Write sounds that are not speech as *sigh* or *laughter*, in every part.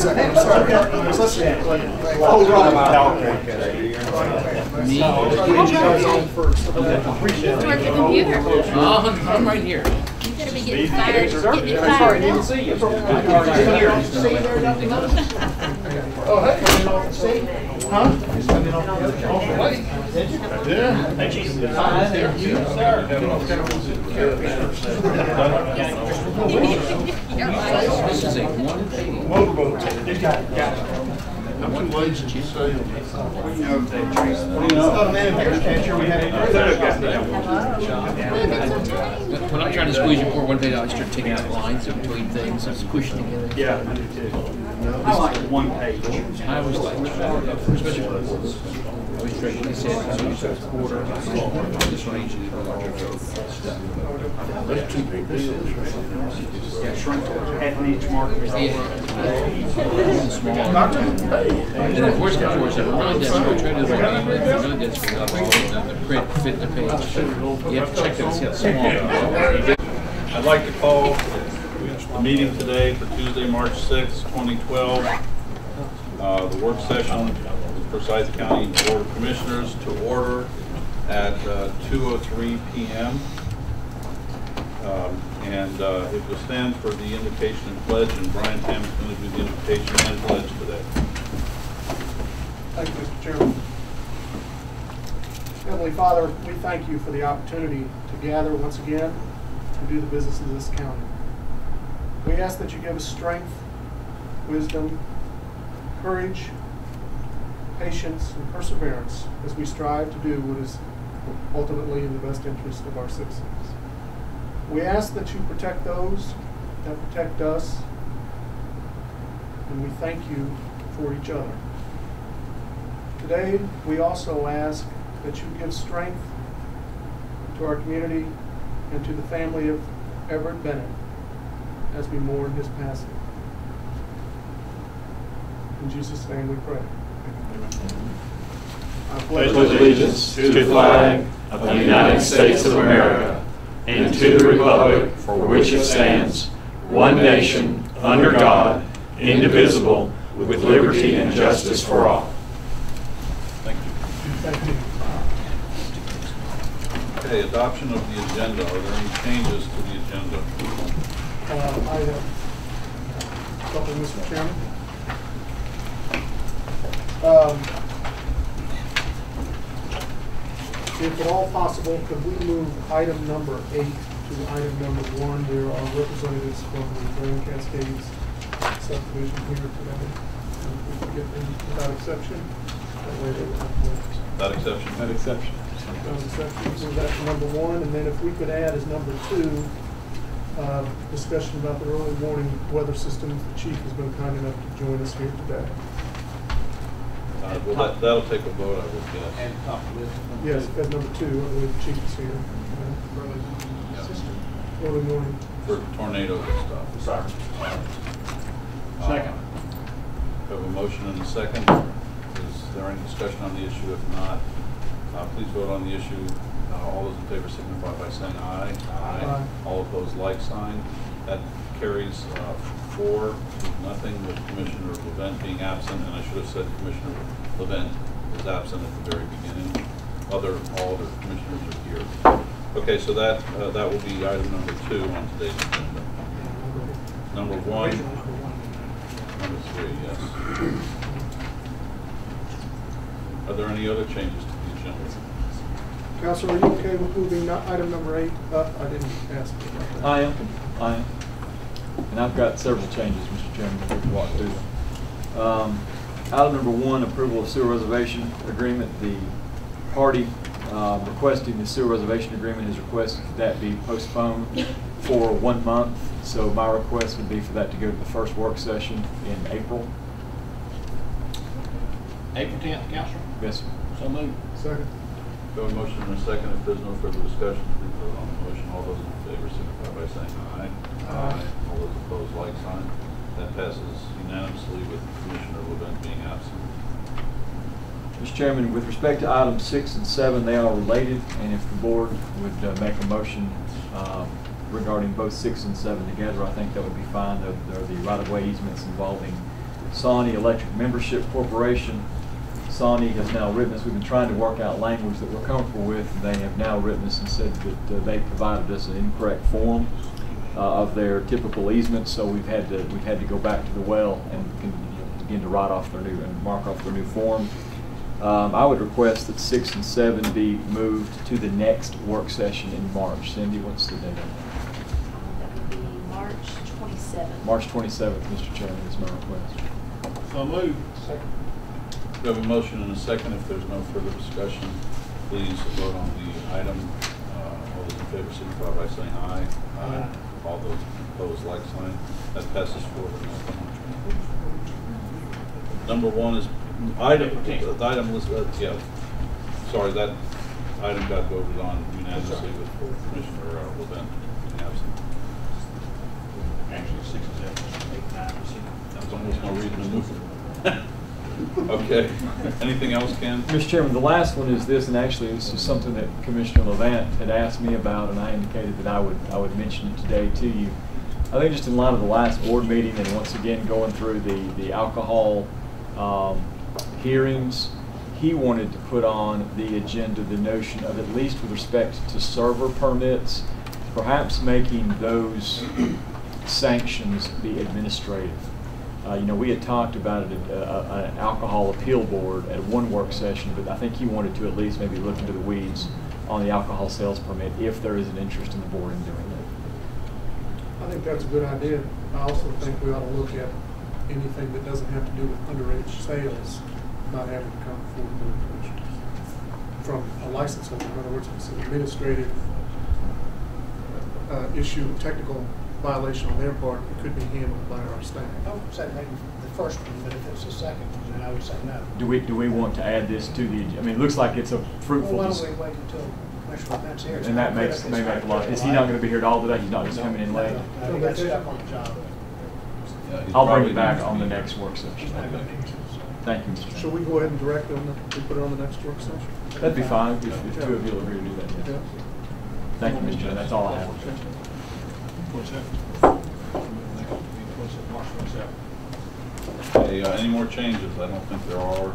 second, I'm sorry. I was listening. Oh, Me? Work the computer. Uh, I'm right here. You better be getting fired, getting it fired up. This is a one page. I'm too lazy to say. It's not a manifest catcher, we had it. When I'm trying to squeeze you for one page, I start taking out lines in between things and squishing together. Yeah, I do too. I like one page. I always like, uh, especially when it's, I always try, they said, so you said a quarter, this one usually a larger stuff. That's two big Yeah, shrink it. Half an inch marker. Yeah. Small. And then of course, of course, if a run desk, I try to do a run desk, we got all the the print fit the page. You have to check that, see how small. it is. I'd like to call the meeting today for Tuesday, March 6, 2012. Uh, The work session of the Forsyth County Board of Commissioners to order at uh, 2:03 PM. Um, And uh, it will stand for the invocation and pledge, and Brian Tam is going to do the invocation and pledge today. Thank you, Mr. Chairman. Heavenly Father, we thank you for the opportunity to gather once again to do the business of this county. We ask that you give us strength, wisdom, courage, patience, and perseverance as we strive to do what is ultimately in the best interest of our citizens. We ask that you protect those that protect us, and we thank you for each other. Today, we also ask that you give strength to our community and to the family of Everett Bennett as we mourn his passing. In Jesus' name we pray. I pledge allegiance to the flag of the United States of America and to the republic for which it stands, one nation, under God, indivisible, with liberty and justice for all. Thank you. Thank you. Okay, adoption of the agenda. Are there any changes to the agenda? Uh, I have a couple, Mr. Chairman. Um, If at all possible, could we move item number eight to item number one? There are representatives from the Grand Cascades subdivision here today. And If we could get them without exception, that way they would have to. That exception? That exception. Without exception, move that to number one, and then if we could add as number two, uh, discussion about the early warning weather systems. The chief has been kind enough to join us here today. Uh, Well, that- that'll take a vote, I would guess. Yes, as number two, I believe the chief is here. Early morning For tornadoes and stuff. Sorry. Second. We have a motion and a second. Is there any discussion on the issue? If not, uh, please vote on the issue. Uh, All those in favor signify by saying aye. Aye. All opposed, like sign. That carries uh, four, nothing, with Commissioner Levent being absent, and I should have said Commissioner Levent is absent at the very beginning. Other, all other commissioners are here. Okay, so that, uh, that will be item number two on today's agenda. Number one, number three, yes. Are there any other changes to the agenda? Counselor, are you okay with moving no- item number eight up? I didn't ask you about that. I am, I am. And I've got several changes, Mr. Chairman, if we can walk through them. Um, Item number one, approval of sewer reservation agreement. The party uh, requesting the sewer reservation agreement has requested that that be postponed for one month. So my request would be for that to go to the first work session in April. April tenth, Counselor? Yes, sir. So moved. Second. We have a motion and a second. If there's no further discussion, please vote on the motion. All those in favor signify by saying aye. Aye. All those opposed, like sign. That passes unanimously with Commissioner Levent being absent. Mr. Chairman, with respect to items six and seven, they are related, and if the board would uh, make a motion um, regarding both six and seven together, I think that would be fine. There are the right-of-way easements involving Sawnee Electric Membership Corporation. Sawnee has now written us, we've been trying to work out language that we're comfortable with. They have now written us and said that uh, they provided us an incorrect form of their typical easements, so we've had to, we've had to go back to the well and can, you know, begin to write off their new, and mark off their new form. Um, I would request that six and seven be moved to the next work session in March. Cindy, what's the date that? That would be March twenty-seventh. March twenty-seventh, Mr. Chairman, is my request. So moved. We have a motion and a second. If there's no further discussion, please vote on the item. Uh, All those in favor signify by saying aye. Aye. All those opposed, like sign. That passes four to nothing. Number one is item, the item was, uh, yeah, sorry, that item got voted on unanimously with Commissioner uh, Levent being absent. Actually, six, seven, eight, nine, ten. There's almost no reason to move it. *laughs* Okay. Anything else, Ken? Mr. Chairman, the last one is this, and actually this is something that Commissioner Levent had asked me about, and I indicated that I would, I would mention it today to you. I think just in light of the last board meeting, and once again going through the, the alcohol um, hearings, he wanted to put on the agenda the notion of, at least with respect to server permits, perhaps making those sanctions be administrative. Uh, you know, we had talked about it at uh, an alcohol appeal board at one work session, but I think he wanted to at least maybe look into the weeds on the alcohol sales permit if there is an interest in the board in doing that. I think that's a good idea. I also think we ought to look at anything that doesn't have to do with underage sales, not having to come before the board. From a license holder, in other words, it's an administrative uh, issue, technical violation on their part, it could be handled by our staff. I would say maybe the first one, but if it's the second one, then I would say no. Do we, do we want to add this to the, I mean, it looks like it's a fruitful. Well, why don't we wait until Commissioner Levent's here? And that makes, may make a lot, is he not gonna be here at all today? He's not just coming in late? No, he got stuck on the job. Yeah, he's I'll bring probably- it back on the next work session. He's not gonna need to, so. Thank you, Mr. Should Chairman. we go ahead and direct them to put it on the next work session? That'd be fine if, if two of you will agree to do that, yes. Yeah. Thank you, Mr. Chairman, that's all I have. Okay, uh, any more changes? I don't think there are.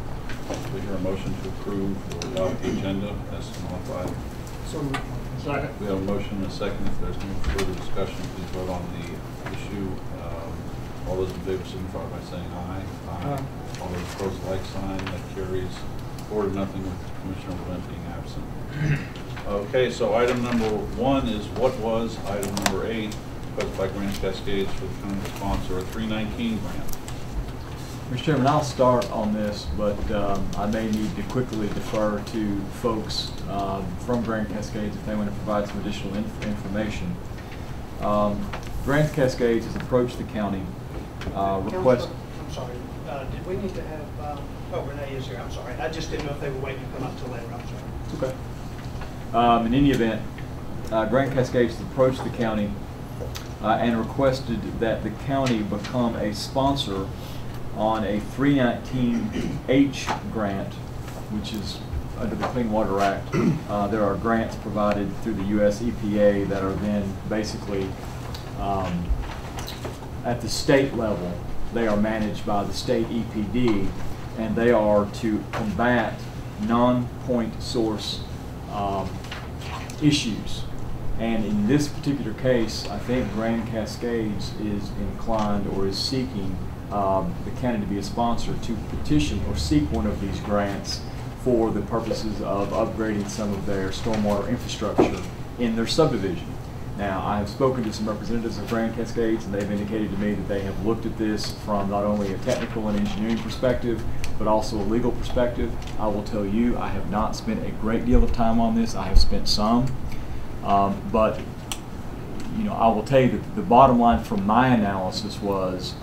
We hear a motion to approve or adopt the agenda as modified. So moved. Second. We have a motion and a second. If there's no further discussion, please vote on the issue. Um, All those in favor signify by saying aye. Aye. All those opposed, like sign. That carries four to nothing with Commissioner Levent being absent. Okay, so item number one is what was item number eight, request by Grand Cascades for the county to sponsor a three nineteen grant. Mr. Chairman, I'll start on this, but um, I may need to quickly defer to folks um, from Grand Cascades if they want to provide some additional inf- information. Um, Grand Cascades has approached the county, uh, request. Counselor, I'm sorry, uh, did we need to have, um, oh, Renee is here, I'm sorry. I just didn't know if they were waiting to come up till later, I'm sorry. It's okay. Um, in any event, uh, Grand Cascades approached the county uh, and requested that the county become a sponsor on a 319H grant, which is under the Clean Water Act. *clears throat* Uh, there are grants provided through the U.S. EPA that are then basically um, at the state level, they are managed by the state EPD, and they are to combat non-point source um, issues. And in this particular case, I think Grand Cascades is inclined or is seeking um, the county to be a sponsor to petition or seek one of these grants for the purposes of upgrading some of their stormwater infrastructure in their subdivision. Now, I have spoken to some representatives of Grand Cascades, and they've indicated to me that they have looked at this from not only a technical and engineering perspective, but also a legal perspective. I will tell you, I have not spent a great deal of time on this. I have spent some. Um, but, you know, I will tell you that the bottom line from my analysis was,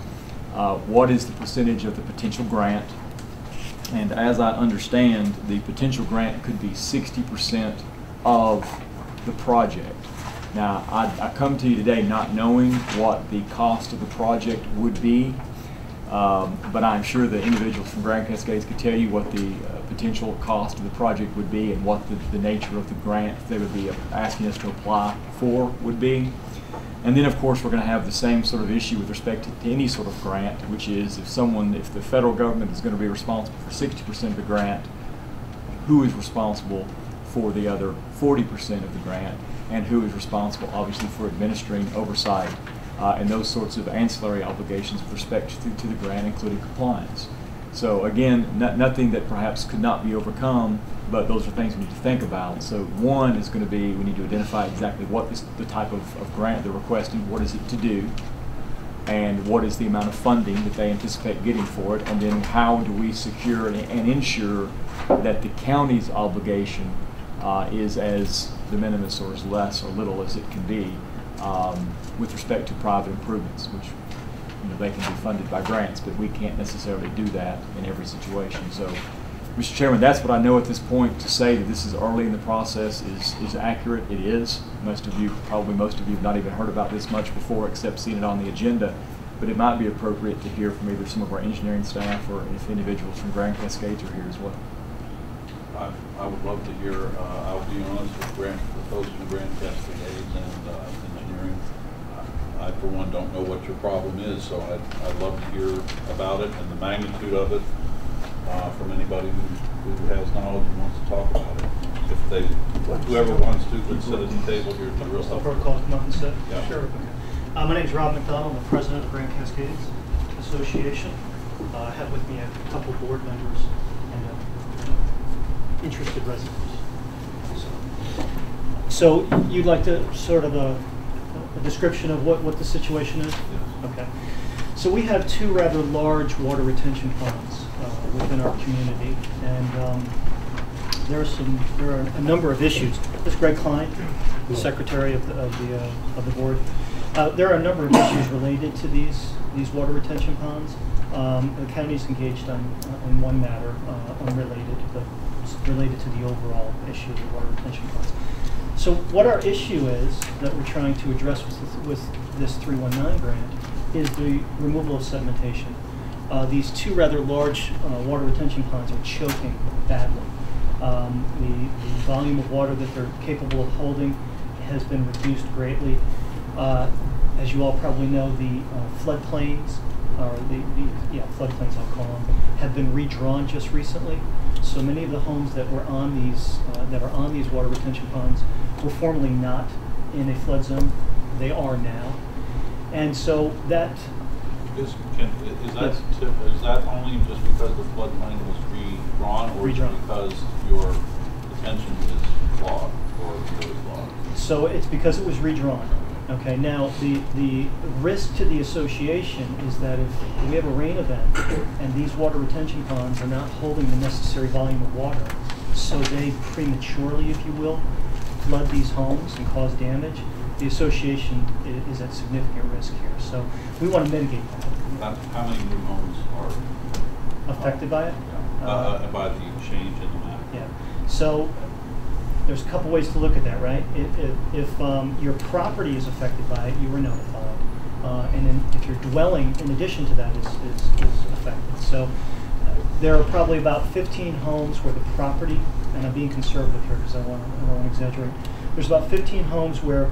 uh, what is the percentage of the potential grant? And as I understand, the potential grant could be sixty percent of the project. Now, I, I come to you today not knowing what the cost of the project would be, um, but I'm sure the individuals from Grand Cascades could tell you what the uh, potential cost of the project would be and what the, the nature of the grant they would be asking us to apply for would be. And then, of course, we're going to have the same sort of issue with respect to, to any sort of grant, which is if someone, if the federal government is going to be responsible for 60% of the grant, who is responsible for the other 40% of the grant, and who is responsible, obviously, for administering oversight uh, and those sorts of ancillary obligations with respect to, to the grant, including compliance. So again, no, nothing that perhaps could not be overcome, but those are things we need to think about. So one is going to be we need to identify exactly what is the type of, of grant they're requesting, what is it to do, and what is the amount of funding that they anticipate getting for it, and then how do we secure and, and ensure that the county's obligation uh, is as de minimis or as less or little as it can be um, with respect to private improvements, which you know, they can be funded by grants, but we can't necessarily do that in every situation. So, Mr. Chairman, that's what I know at this point. To say that this is early in the process is, is accurate. It is. Most of you, probably most of you, have not even heard about this much before, except seeing it on the agenda. But it might be appropriate to hear from either some of our engineering staff or if individuals from Grand Cascades are here as well. I, I would love to hear, uh, I'll be honest with Grant, the folks from Grand Cascades and, uh, engineering. I, for one, don't know what your problem is, so I'd, I'd love to hear about it and the magnitude of it, uh, from anybody who, who has knowledge and wants to talk about it. If they, whoever wants to, could sit at the table here to real help. Protocol come up and sit? Yeah. Sure. Uh, my name's Rob McDonald, I'm the president of Grand Cascades Association. Uh, I have with me a couple board members interested residents. So- So you'd like to sort of a, a description of what, what the situation is? Okay. So we have two rather large water retention ponds uh, within our community, and um, there are some, there are a number of issues. This is Greg Klein, the secretary of the, of the, uh, of the board. Uh, There are a number of issues related to these, these water retention ponds. Um, The county's engaged on, on one matter, uh, unrelated, but related to the overall issue of water retention ponds. So what our issue is that we're trying to address with, this- with this 319 grant is the removal of sedimentation. Uh, These two rather large uh, water retention ponds are choking badly. Um, The the volume of water that they're capable of holding has been reduced greatly. Uh, As you all probably know, the uh, floodplains, or the, the- yeah, floodplains I'll call them, have been redrawn just recently. So many of the homes that were on these, uh, that are on these water retention ponds were formerly not in a flood zone. They are now. And so that, Is, can, is that, Yes. tip- is that only just because the floodplain was redrawn, or is Redrawn. because your detention is clogged, or it was clogged? So it's because it was redrawn. Okay, now, the, the risk to the association is that if we have a rain event and these water retention ponds are not holding the necessary volume of water, so they prematurely, if you will, flood these homes and cause damage, the association is at significant risk here. So we want to mitigate that. How, how many new homes are? Affected by it? Uh, uh, by the change in the map? Yeah, so there's a couple ways to look at that, right? If, if, if um, your property is affected by it, you were notified. Uh, and then if your dwelling, in addition to that, is, is, is affected. So uh, there are probably about 15 homes where the property, and I'm being conservative here because I don't want to, I don't want to exaggerate. There's about 15 homes where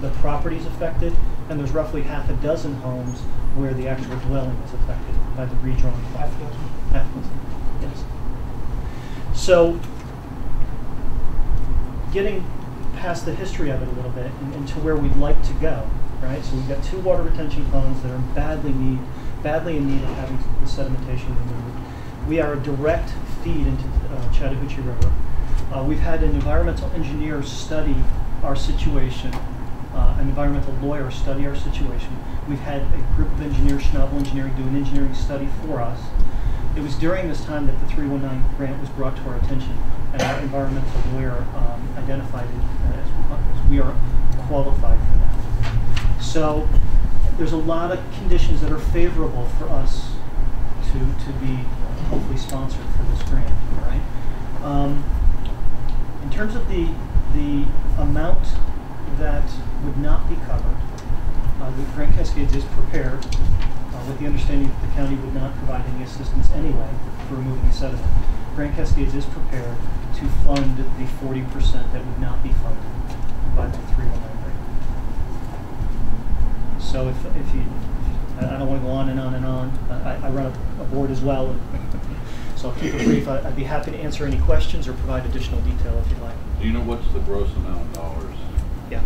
the property is affected, and there's roughly half a dozen homes where the actual dwelling is affected by the redrawn. Half a dozen? Half a dozen, yes. So, getting past the history of it a little bit and, and to where we'd like to go, right? So we've got two water retention ponds that are badly need, badly in need of having the sedimentation removed. We are a direct feed into uh, Chattahoochee River. Uh, we've had an environmental engineer study our situation, uh, an environmental lawyer study our situation. We've had a group of engineers, Schnabel Engineering, do an engineering study for us. It was during this time that the 319 grant was brought to our attention, and our environmental lawyer um, identified it as, as we are qualified for that. So there's a lot of conditions that are favorable for us to, to be hopefully sponsored for this grant, right? Um, in terms of the, the amount that would not be covered, uh, the Grand Cascades is prepared uh, with the understanding that the county would not provide any assistance anyway for removing the sediment. Grand Cascades is prepared to fund the forty percent that would not be funded by the three one nine grant. So if, if you, I I don't want to go on and on and on. I, I run a- a board as well, so I'll keep it brief. I- I'd be happy to answer any questions or provide additional detail if you'd like. Do you know what's the gross amount of dollars? Yeah.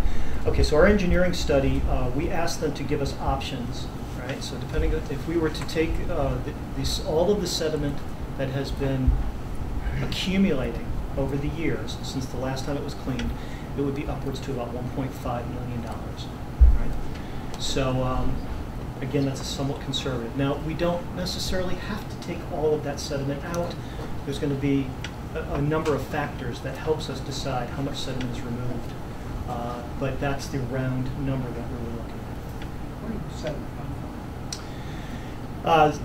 Okay, so our engineering study, uh, we asked them to give us options, right? So depending, on- if we were to take uh, th- this, all of the sediment that has been accumulating over the years, since the last time it was cleaned, it would be upwards to about $1.5 million, right? So, um, again, that's somewhat conservative. Now, we don't necessarily have to take all of that sediment out. There's going to be a, a number of factors that helps us decide how much sediment is removed. Uh, but that's the round number that we're looking at. Where did sediment come Uh,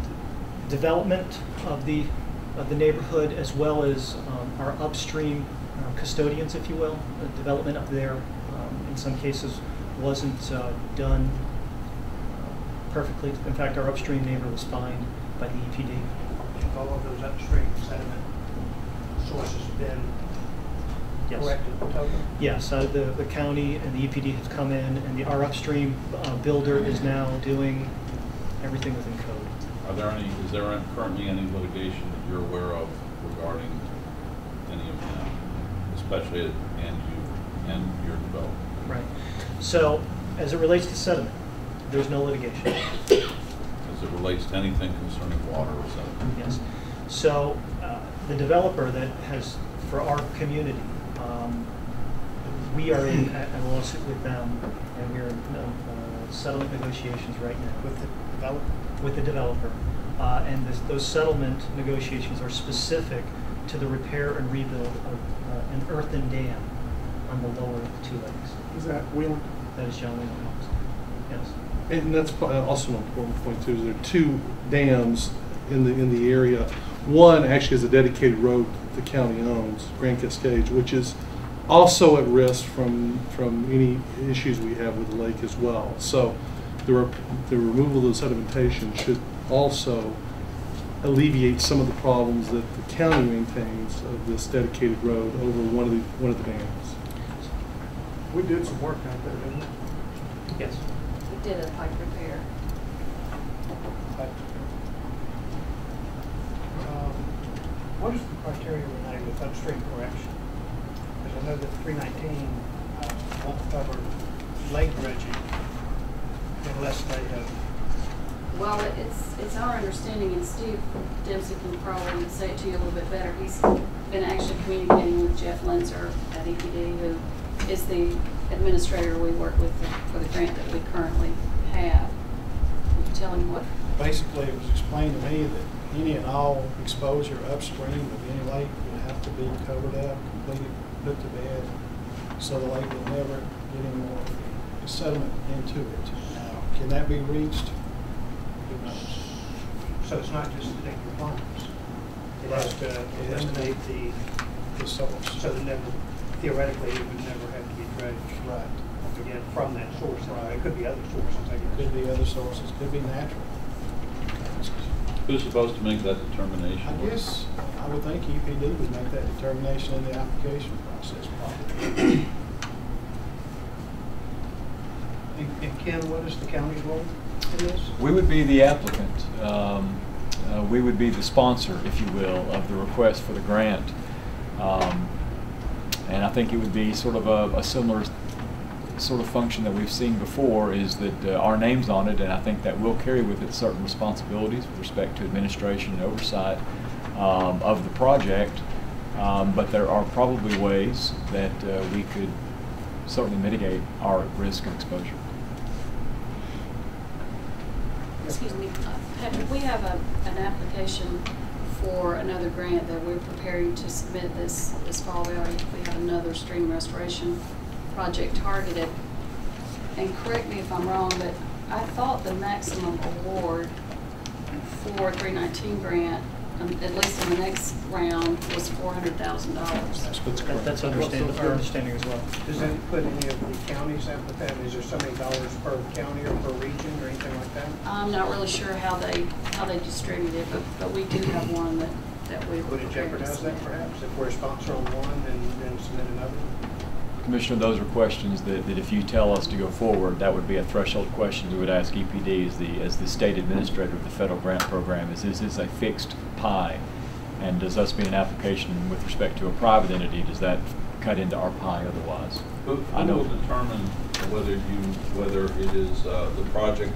development of the, of the neighborhood as well as um, our upstream uh, custodians, if you will. The development up there, um, in some cases, wasn't uh, done uh, perfectly. In fact, our upstream neighbor was fined by the EPD. If all of those upstream sediment sources have been Yes. Yes, uh, the, the county and the EPD have come in, and the, our upstream uh, builder is now doing everything within code. Are there any, is there currently any litigation that you're aware of regarding any of them, especially and you, and your development? Right. So, as it relates to sediment, there's no litigation. As it relates to anything concerning water or something? Yes. So, uh, the developer that has, for our community, um, we are in a a lawsuit with them, and we're in uh, settlement negotiations right now. With the developer? With the developer. Uh, And this- those settlement negotiations are specific to the repair and rebuild of uh, an earthen dam on the lower of the two lakes. Is that Wheeling? That is John Wayne House. Yes. And that's uh, also an important point too, is there are two dams in the, in the area. One actually is a dedicated road the county owns, Grand Cascade, which is also at risk from, from any issues we have with the lake as well. So the, rep- the removal of the sedimentation should also alleviate some of the problems that the county maintains of this dedicated road over one of the, one of the dams. We did some work out there, didn't we? Yes. We did a pipe repair. Um, What is the criteria related with upstream correction? Because I know that three nineteen uh, won't cover lake dredging unless they have, Well, it's, it's our understanding, and Steve Dempsey can probably say it to you a little bit better. He's been actually communicating with Jeff Lenzer at EPD, who is the administrator we work with for the grant that we currently have. Would you tell him what? basically it was explained to me that any and all exposure upstream of any lake would have to be covered up, completely put to bed, so the lake will never get any more sediment into it. Now, can that be reached? Who knows? So it's not just the compliance. It has to eliminate the, the source. So that never, theoretically, it would never have to be dredged. Right. Again, from that source. Right. It could be other sources, I guess. Could be other sources, could be natural. Who's supposed to make that determination? I guess, I would think EPD would make that determination in the application process probably. And and Ken, what is the county's role in this? We would be the applicant. Um, uh, We would be the sponsor, if you will, of the request for the grant. Um, And I think it would be sort of a a similar sort of function that we've seen before, is that uh, our name's on it, and I think that will carry with it certain responsibilities with respect to administration and oversight um, of the project. Um, But there are probably ways that uh, we could certainly mitigate our risk and exposure. Excuse me, uh, Patrick, we have a, an application for another grant that we're preparing to submit this, this fall. We already, we have another stream restoration project targeted. And correct me if I'm wrong, but I thought the maximum award for three nineteen grant, um, at least in the next round, was four hundred thousand dollars. That's That- That's understanding, our understanding as well. Does that put any of the counties up with that? Is there so many dollars per county or per region or anything like that? I'm not really sure how they, how they distribute it, but, but we do have one that, that we. Would it jeopardize that perhaps if we're a sponsor on one and then submit another? Commissioner, those are questions that, that if you tell us to go forward, that would be a threshold question we would ask EPD as the, as the state administrator of the federal grant program. Is this is a fixed pie? And does us being an application with respect to a private entity, does that cut into our pie otherwise? Who I know- will determine whether you, whether it is, uh, the project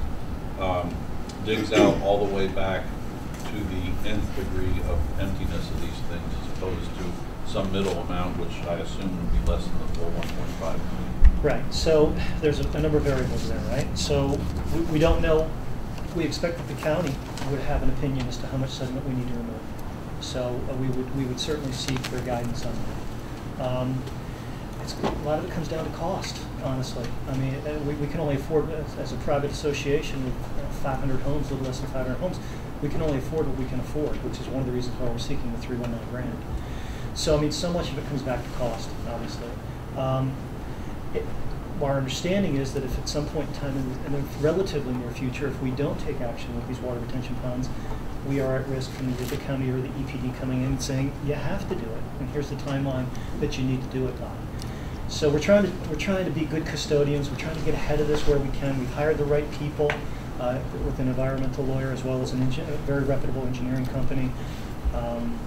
um, digs out all the way back to the nth degree of emptiness of these things as opposed to some middle amount, which I assume would be less than the full one point five million? Right, so there's a a number of variables there, right? So we, we don't know, we expect that the county would have an opinion as to how much sediment we need to remove. So uh, we would, we would certainly seek their guidance on that. Um, It's, a lot of it comes down to cost, honestly. I mean, uh, we, we can only afford, as- as a private association with five hundred homes, a little less than five hundred homes, we can only afford what we can afford, which is one of the reasons why we're seeking the three one nine grant. So, I mean, so much of it comes back to cost, obviously. Um, it- Our understanding is that if at some point in time in the, in the relatively near future, if we don't take action with these water retention ponds, we are at risk from the county or the EPD coming in and saying, you have to do it, and here's the timeline that you need to do it by. So we're trying to, we're trying to be good custodians, we're trying to get ahead of this where we can. We've hired the right people, uh, with an environmental lawyer as well as an a very reputable engineering company. Um,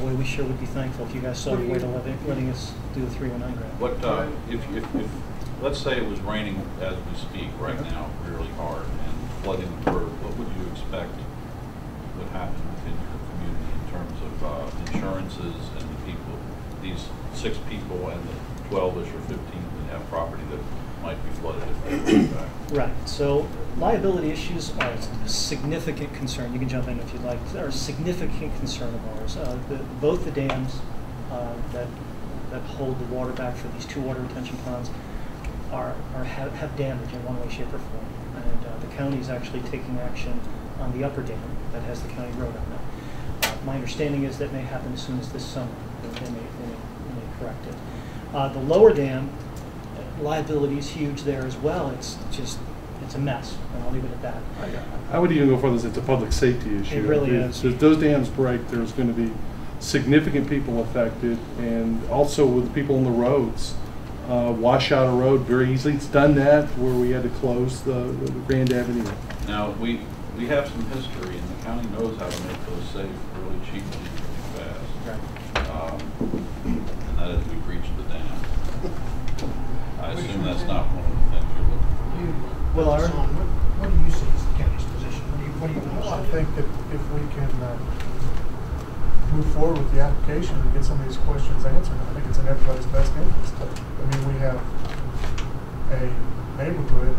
Boy, we sure would be thankful if you guys saw your way to letting, letting us do the three oh nine grant. What, uh, if, if, if, let's say it was raining as we speak right now, really hard, and flooding occurred, what would you expect would happen within your community in terms of, uh, insurances and the people, these six people and the twelve-ish or fifteen that have property that might be flooded if they *clears throat* went back? Right, so liability issues are a significant concern, you can jump in if you'd like, There are a significant concern of ours. Uh, the, both the dams, uh, that, that hold the water back for these two water retention ponds are, are, have, have damage in one way, shape, or form. And, uh, the county is actually taking action on the upper dam that has the county road on it. Uh, My understanding is that may happen as soon as this summer, that they may, they may, they may correct it. Uh, the lower dam, liability is huge there as well. It's just, it's a mess, and I'll leave it at that. I would even go further, as it's a public safety issue. It really If- is. If those dams break, there's going to be significant people affected, and also with people on the roads. Uh, Wash out a road very easily, it's done that, where we had to close the the Grand Avenue. Now, we, we have some history, and the county knows how to make those safe really cheaply, really fast. Um, And that is we breached the dam. I assume that's not one of the things you're looking for. You, Well, our- what, what do you see as the county's position? What do you, what do you Well, I us to do? think that if we can uh, move forward with the application and get some of these questions answered, I think it's in everybody's best interest. I mean, we have a neighborhood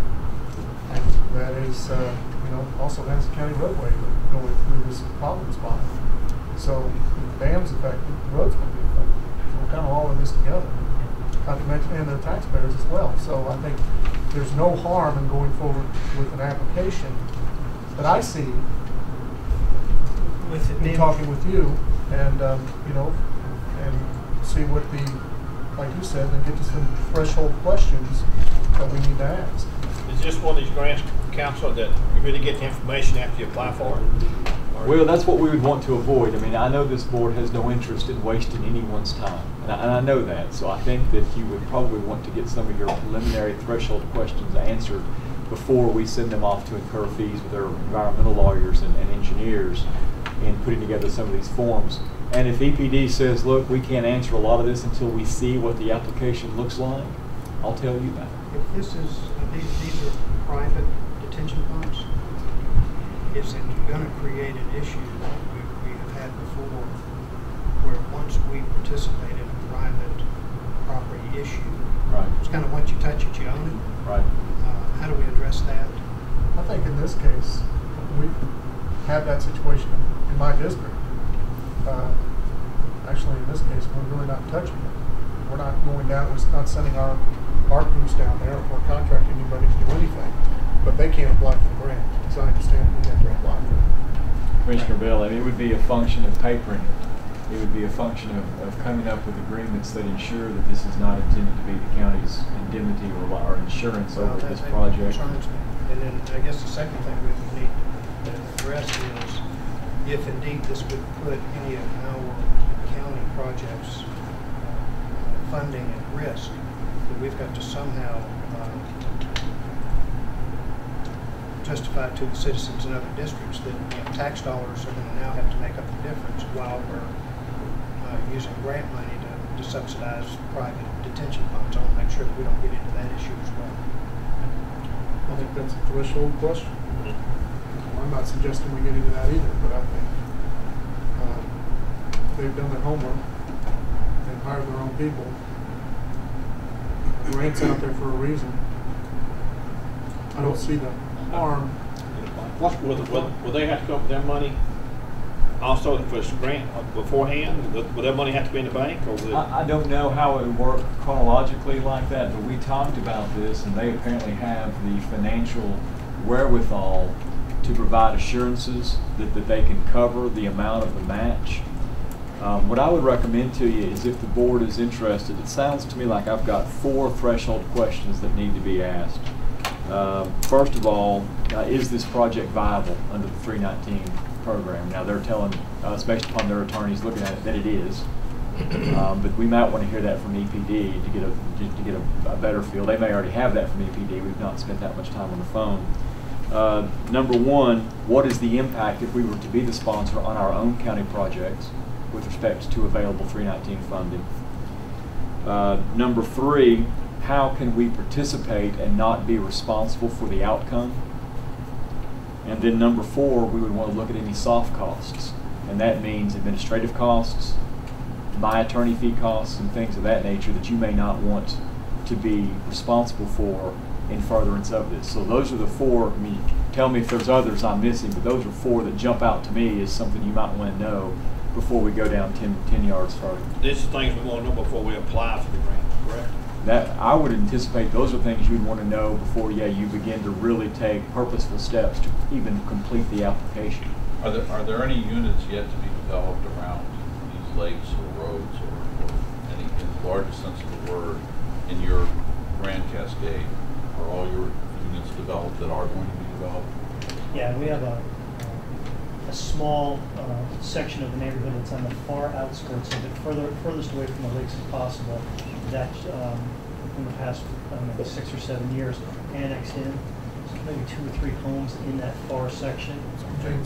and that is, uh, you know, also has a county roadway going through this problem spot. So if the dam's affected, the road's going to be affected. So we're kind of all in this together. Not to mention, and the taxpayers as well. So I think there's no harm in going forward with an application that I see With it in talking with you and, um, you know, and see what the, like you said, and get to some threshold questions that we need to ask. Is this one of these grants, council, that you really get the information after you apply for it? Well, that's what we would want to avoid. I mean, I know this board has no interest in wasting anyone's time, and I, and I know that. So I think that you would probably want to get some of your preliminary threshold questions answered before we send them off to incur fees with our environmental lawyers and, and engineers in putting together some of these forms. And if EPD says, look, we can't answer a lot of this until we see what the application looks like, I'll tell you that. if this is, these, these are private detention ponds, is it gonna create an issue that we, we have had before, where once we participate in private property issue, Right. it's kind of once you touch it, you own it. Right. Uh, how do we address that? I think in this case, we have that situation in my district. Uh, Actually, in this case, we're really not touching it. We're not going down, we're not sending our, our crews down there or contracting anybody to do anything. But they can't apply for the grant, as I understand it, we have to apply for it. Commissioner Bell, I mean, it would be a function of papering. It would be a function of, of coming up with agreements that ensure that this is not intended to be the county's indemnity or, or insurance Well, over this project. And then I guess the second thing we would need to address is if indeed this would put any of our county projects uh, funding at risk, that we've got to somehow uh, justify to the citizens in other districts that you know, tax dollars are going to now have to make up the difference while we're using grant money to, to subsidize private detention funds. I want to make sure that we don't get into that issue as well. I think that's a threshold question. I'm not suggesting we get into that either, but I think um, they've done their homework and hired their own people. The Grant's out there for a reason. I don't see the harm. Will, will, will they have to come up with their money also for this grant beforehand? Will that money have to be in the bank or? I, I don't know how it would work chronologically like that, but we talked about this, and they apparently have the financial wherewithal to provide assurances that, that they can cover the amount of the match. Um, what I would recommend to you is if the board is interested, it sounds to me like I've got four threshold questions that need to be asked. Um, First of all, uh, is this project viable under the 319 program? Now, they're telling us, based upon their attorneys looking at it, that it is. Um, But we might want to hear that from EPD to get a, to get a a better feel. They may already have that from EPD. We've not spent that much time on the phone. Uh, Number one, what is the impact if we were to be the sponsor on our own county projects with respect to available 319 funding? Uh, Number three, how can we participate and not be responsible for the outcome? And then number four, we would want to look at any soft costs. And that means administrative costs, my attorney fee costs, and things of that nature that you may not want to be responsible for in furtherance of this. So those are the four, I mean, tell me if there's others I'm missing, but those are four that jump out to me as something you might want to know before we go down 10, 10 yards further. These are things we want to know before we apply for the grant, correct? That, I would anticipate those are things you'd want to know before, yeah, you begin to really take purposeful steps to even complete the application. Are there, are there any units yet to be developed around these lakes or roads or, or any, in the largest sense of the word, in your Grand Cascade? Are all your units developed that are going to be developed? Yeah, we have a, a small uh, section of the neighborhood that's on the far outskirts of it, further, furthest away from the lakes as possible, that um, in the past, I know, six or seven years, annexed in, maybe two or three homes in that far section.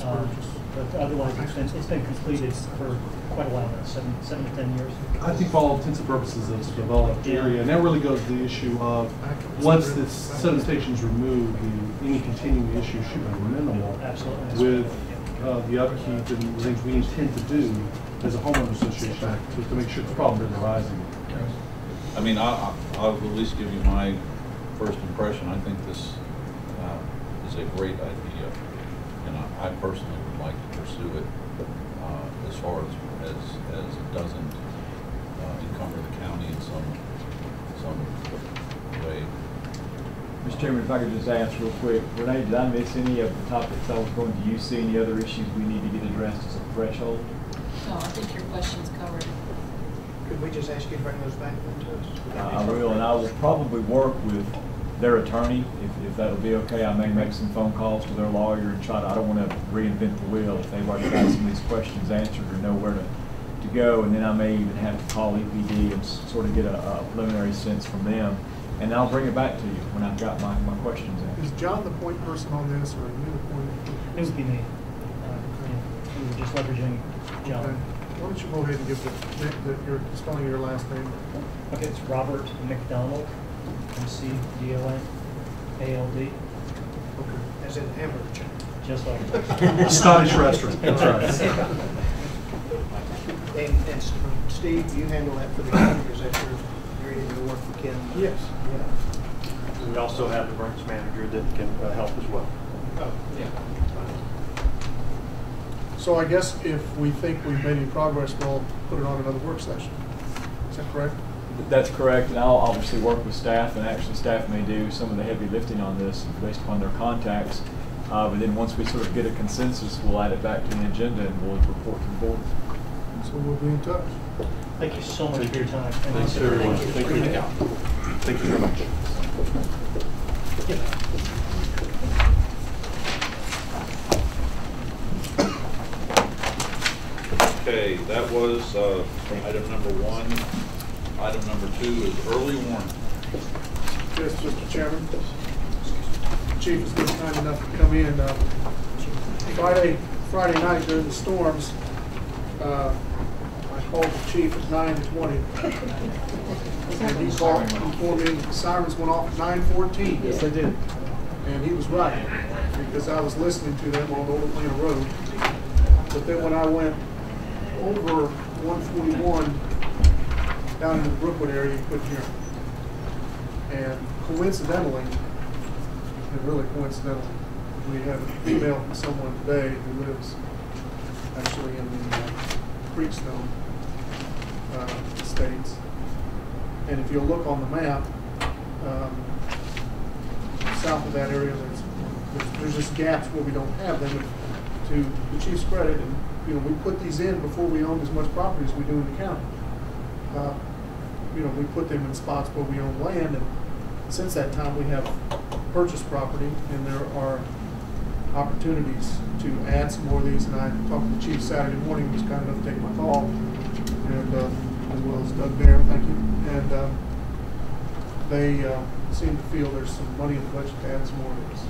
Um, But otherwise, it's been, it's been completed for quite a while now, seven, seven to 10 years. I think for all intents and purposes, it's a developed area, and that really goes to the issue of, once this sedimentation's removed, the, any continuing issues should be minimal Absolutely. with uh, the upkeep and things we intend to do as a homeowner association to, to make sure the problem isn't arising. I mean, I, I- I'll at least give you my first impression. I think this uh, is a great idea, and I I personally would like to pursue it uh, as far as, as, as it doesn't uh, encumber the county in some, some way. Mr. Chairman, if I could just ask real quick, Renee, did I miss any of the topics I was going, do you see any other issues we need to get addressed as a threshold? No, I think your question's covered. Could we just ask you to bring those back then to us? Would that be I will, and I will probably work with their attorney, if, if that'll be okay. I may make some phone calls to their lawyer and try to, I don't want to reinvent the wheel if they've already got some of these questions answered or know where to, to go. And then I may even have to call EPD and sort of get a a preliminary sense from them. And I'll bring it back to you when I've got my, my questions answered. Is. John the point person on this, or are you the point? It would be me. Uh, yeah, We were just leveraging Okay. John. Why don't you go ahead and give the, the, your, spelling of your last name? Okay, it's Robert McDonald, M C D O N A L D, Okay. As in hamburger just like. *laughs* Scottish restaurant, that's right. *laughs* And, and Steve, you handle that for the county, is that your area of work for Ken? Yes. Yeah. We also have the branch manager that can uh, help as well. Oh, yeah. So I guess if we think we've made any progress, we'll put it on another work session. Is that correct? That's correct, and I'll obviously work with staff, and actually staff may do some of the heavy lifting on this based upon their contacts. Uh, but then once we sort of get a consensus, we'll add it back to the agenda and we'll report to the board. So we'll be in touch. Thank you so much for your time. Thanks, everyone. Thank you. Thank you very much. Okay, that was uh, item number one. Item number two is early warning. Yes, Mr. Chairman. Chief has been kind enough to come in. uh, Friday, Friday night during the storms, uh, I called the chief at nine twenty. And he called, informed me the sirens went off at nine fourteen. Yes, they did. And he was right, because I was listening to them on Old Atlanta Road. But then when I went over one forty-one, down in the Brookwood area, you hear 'em. And coincidentally, and really coincidentally, we have an email from someone today who lives actually in the uh, Creekstone uh, Estates. And if you'll look on the map, um, south of that area, there's, there's- there's just gaps where we don't have them. To the chief's credit, and, you know, we put these in before we owned as much property as we do in the county. Uh, You know, we put them in spots where we own land, and since that time, we have purchased property, and there are opportunities to add some more of these, and I talked to the chief Saturday morning, he was kind enough to take my call, and, uh, as well as Doug Bear, thank you, and, uh, they, uh, seem to feel there's some money in the budget to add some more of these.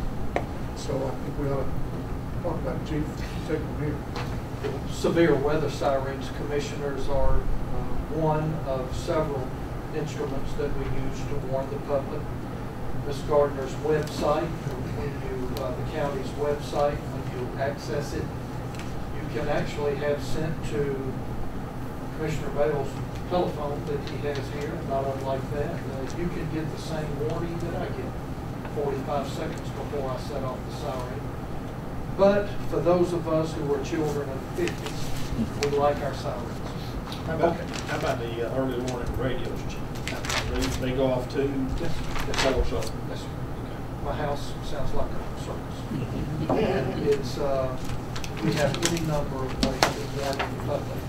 So I think we ought to talk about chief, take from here. severe weather sirens commissioners are uh, one of several instruments that we use to warn the public. Ms. Gardner's website, when you, uh, the county's website, when you access it, you can actually have sent to Commissioner Bell's telephone that he has here, not unlike that. Uh, You can get the same warning that I get forty-five seconds before I set off the siren. But for those of us who are children of the fifties, we like our sirens. How about, how about the uh, early warning radios, Chief? They, they go off too, before something? Yes, sir. My house sounds like a circus. *laughs* And it's, uh, we have any number of ways of warning the public.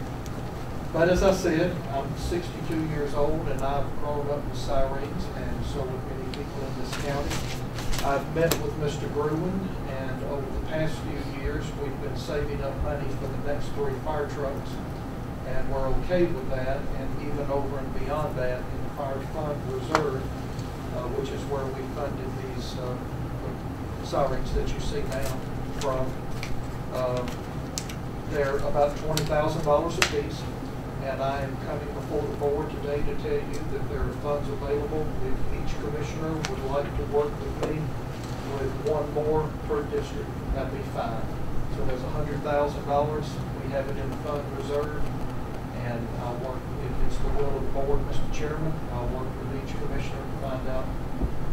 But as I said, I'm sixty-two years old and I've grown up with sirens and so have many people in this county. I've met with Mr. Gruen and over the past few years, we've been saving up money for the next three fire trucks. And we're okay with that and even over and beyond that in the fire fund reserve, uh, which is where we funded these uh, sirens that you see now from. Um, They're about twenty thousand dollars apiece, and I am coming before the board today to tell you that there are funds available. If each commissioner would like to work with me with one more per district, that'd be fine. So there's a hundred thousand dollars, we have it in the fund reserve, and I'll work, if it's the will of the board, Mr. Chairman, I'll work with each commissioner to find out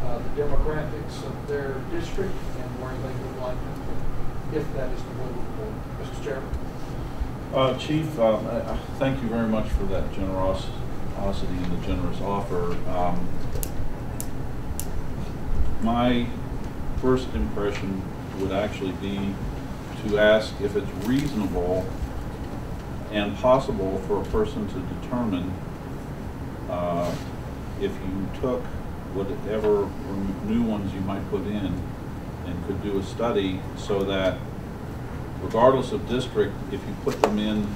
uh, the demographics of their district and where they would like them, if that is the will of the board. Mr. Chairman? Uh, Chief, um, I- I thank you very much for that generosity and the generous offer. Um, My first impression would actually be to ask if it's reasonable and possible for a person to determine uh, if you took whatever new ones you might put in and could do a study so that regardless of district, if you put them in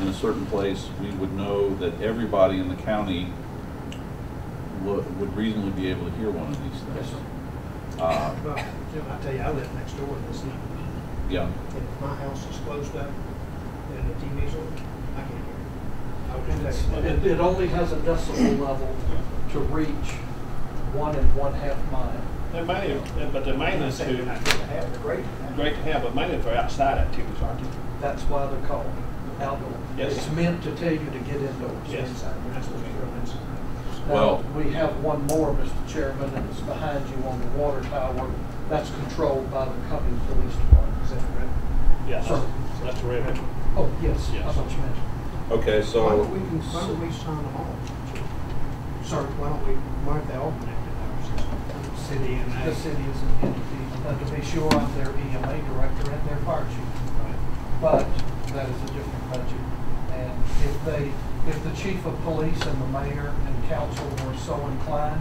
in a certain place, we would know that everybody in the county would, reasonably be able to hear one of these things. Sir. Uh, Well, I tell you, I live next door to this evening, Yeah, and if my house is closed up and the TV's on, I can't hear it. I would And just it's- tell. It, it only has a decibel level to reach one and one half mile. They're mainly, but they're I'm not saying to, not good to have, great to have. great to have, but mainly for outside activities, aren't they? That's why they're called outdoor. Yes. It's meant to tell you to get indoors. Yes. Inside, we're not supposed to throw inside. Well- Now, we have one more, Mr. Chairman, and it's behind you on the water tower. That's controlled by the Cumming Police Department. Is that correct? Yeah, Sir. that's terrific. Oh, yes, I Yes. thought you mentioned. okay, Why so, don't we, why don't we sign them all? Sir, why don't we, why aren't they all connected to our system? City and. The city is an entity, uh, to be sure, I'm their EMA director and their fire chief. But that is a different budget. And if they, if the chief of police and the mayor and council were so inclined,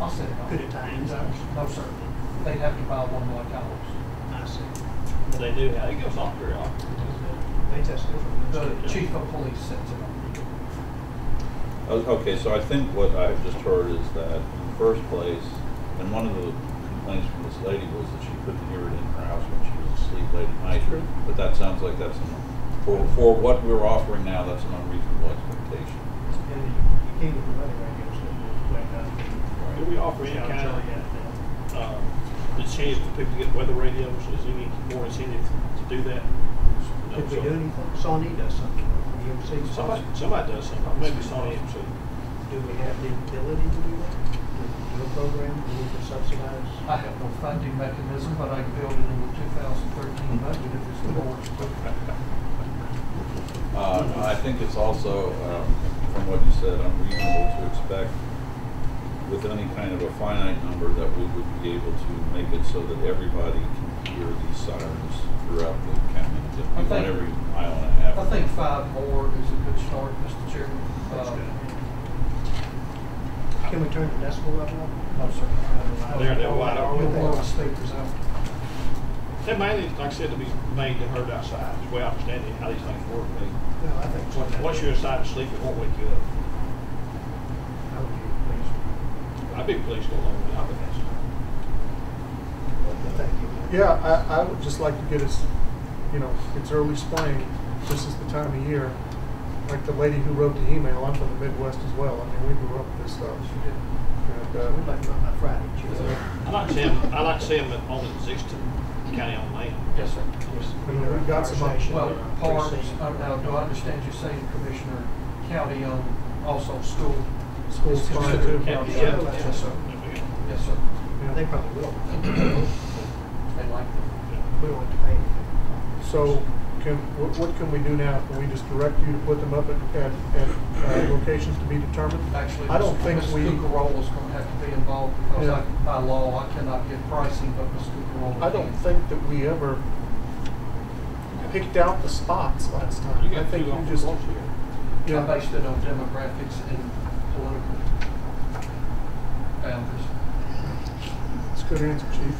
I'll set it up. Could it tie into ours? No, sir. They'd have to buy one like ours. I see. But they do, have- it goes off very often. They test different. The chief of police sets it up. okay, so I think what I've just heard is that, in the first place. And one of the complaints from this lady was that she couldn't hear it in her house when she was asleep late at night. But that sounds like that's, an- for, for what we're offering now, that's an unreasonable expectation. And you you the weather radios that will wake up. Do we offer any See kind of, chilly it is. um, incentive for people to get weather radios? Is there any more incentive to do that? No, Did we so- do anything? Sawnee does something. EMC. Somebody, somebody does something, maybe Sawnee EMC. Do we have the ability to do that? To do a program where we can subsidize? I have no funding mechanism, but I can build it in the two thousand thirteen budget if it's the board's. *laughs* Uh, I think it's also, um, from what you said, unreasonable to expect with any kind of a finite number that we would be able to make it so that everybody can hear these sirens throughout the county. That I we want think- every mile and a half. I think five more is a good start, Mr. Chairman. Uh. Can we turn the decibel level up? No, sir. They're- they're wide open. We'll blow the speakers out. They're mainly, like I said, to be made to heard outside, is the way I understand it, how these things work. They, No, I think. so. once- once you're inside asleep, it won't wake you up. I would be pleased. I'd be pleased to go along with it, I think that's. But Thank you. Yeah, I, I would just like to get us, you know, it's early spring, this is the time of year. Like the lady who wrote the email, I'm from the Midwest as well, I mean, we grew up with this stuff. she And, uh, We'd like to run by Friday, Tuesday. I like to see them, I like to see them on the Sixteen County on land. Yes, sir. I mean, we've got some options. Well, parks, uh, now, do I understand you saying, Commissioner, county owned, also school? School's is considered too. County Yeah. owned? Yes, sir. Yes, sir. Yeah, They probably will. They like it. We don't have to pay anything. So can, what, what can we do now? Can we just direct you to put them up at, at, at uh, locations to be determined? Actually, I don't think Ms. we, Cucurola's gonna have to be involved because Yeah. I, by law, I cannot get pricing, but Ms. Cucarola I don't can. think that we ever picked out the spots last time. You I got think two you on just, the here. I yeah, based it on demographics and political boundaries. it's a good answer, chief.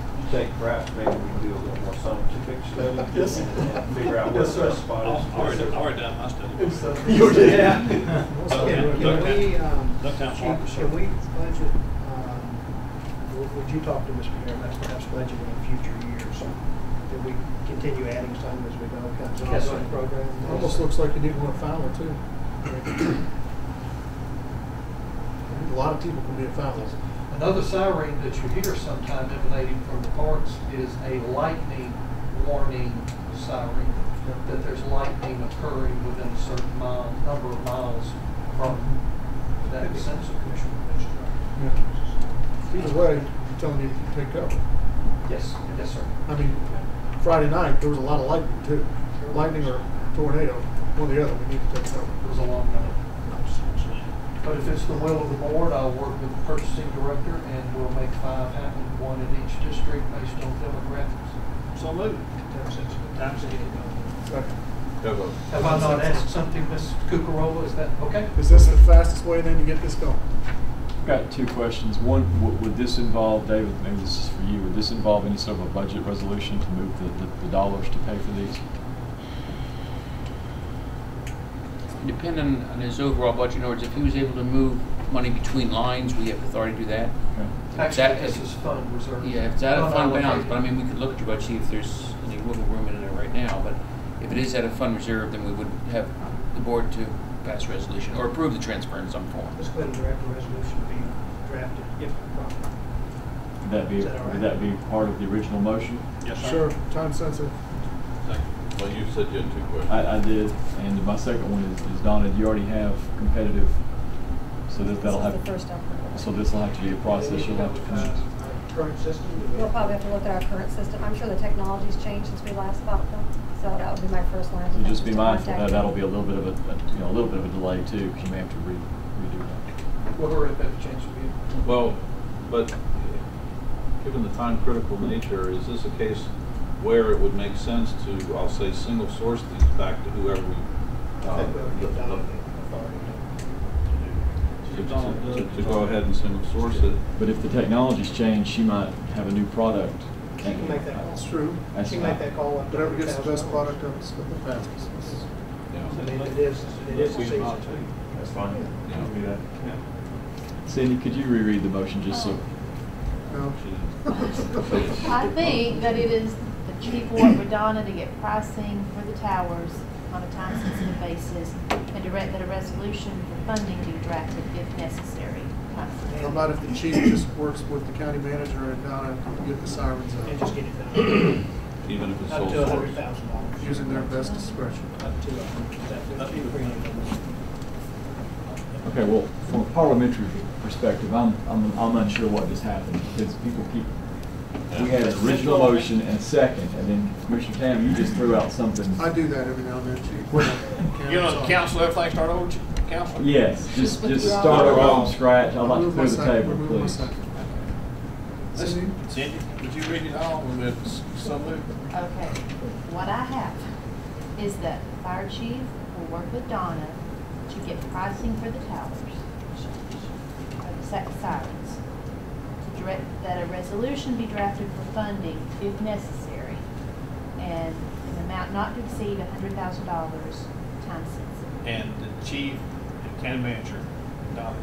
*laughs* You're a good officer. think perhaps maybe we can do a little more scientific study. Yes. *laughs* And figure out what Yes, sir. the spot I is. already, I already done my study. *laughs* You did? Can Ducktown- can we, um, Ducktown Chief, Park is can we budget, um, would- would you talk to Mr. Harris, perhaps budgeting in future years? That we continue adding some as we go, kind of Yes, sir. ongoing program? Almost looks like you need one Fowler too. A lot of people can be a Fowler. Another siren that you hear sometime emanating from the parks is a lightning warning siren. That there's lightning occurring within a certain mile, number of miles from that sensor. Yeah. Either way, I'm telling you to take cover. Yes, yes, sir. I mean, Friday night, there was a lot of lightning too. Lightning or tornado, one or the other, we need to take cover. It was a long night. But if it's the will of the board, I'll work with the purchasing director and we'll make five happen, one in each district based on demographics. So move. Time sensitive. Time sensitive. Second. Have a- Have I not asked something, Ms. Cucurella, is that okay? Is this the fastest way then to get this going? I've got two questions. One, w- would this involve, David, maybe this is for you, would this involve any sort of a budget resolution to move the, the- the dollars to pay for these? Depending on his overall budget, in other words, if he was able to move money between lines, we have authority to do that. Okay. If it's out- this is fund reserve. Yeah, if it's out of fund balance, but I mean, we could look at your budget, see if there's any wiggle room in there right now, but if it is out of fund reserve, then we would have the board to pass a resolution or approve the transfer in some form. Let's go ahead and draft a resolution to be drafted if proper. Would that be, Is that all right? would that be part of the original motion? Yes, sir. Sure, time sensitive. Thank you. Well, you said you had two questions. I, I did, and my second one is, is Donna, do you already have competitive, so that, that'll have, This is the first I've heard of it. so this will have to be a process you'll have to finish. our Current system? we- We'll probably have to look at our current system. I'm sure the technology's changed since we last bought them, so that would be my first line So just be mindful that that'll be a little bit of a, a, you know, a little bit of a delay too, because you may have to re, redo that. We'll hurry up every chance we get. Well, but given the time critical nature, is this a case where it would make sense to, I'll say, single source these back to whoever we? I uh, think we'll give Donna the authority To, to- to- to go ahead and single source it? But if the technology's changed, she might have a new product. she can make that call. That's true. She can make that call. up to Whatever gets the best $1,000. product of us, the fastest. Yeah. I mean, it is, it is a season. That's fine. Yeah. Do that. Cindy, could you reread the motion just so? No? *laughs* I think that it is the chief work with Donna to get pricing for the towers on a time-sensitive basis and direct that a resolution for funding be drafted if necessary. How about if the chief just works with the county manager and Donna to get the sirens And up, just get it done. Even if it's Up sole to a hundred source. thousand dollars. using their best discretion? Up to a hundred. Up to three hundred dollars. Okay, well, from a parliamentary perspective, I'm, I'm, I'm unsure what just happened, because people keep, we had an original motion and a second, and then Commissioner Tam, you just threw out something. I do that every now and then, chief. *laughs* You know, council, everything start over, council? Yes, just, just start over from scratch, I'd like to clear the table, remove my please. second. Cindy, Cindy, would you read it all, or with some moved? Okay, what I have is that fire chief will work with Donna to get pricing for the towers, of the sec- sirens. To direct that a resolution be drafted for funding if necessary, and an amount not to exceed a hundred thousand dollars, time sensitive. And the chief and county manager, Donna,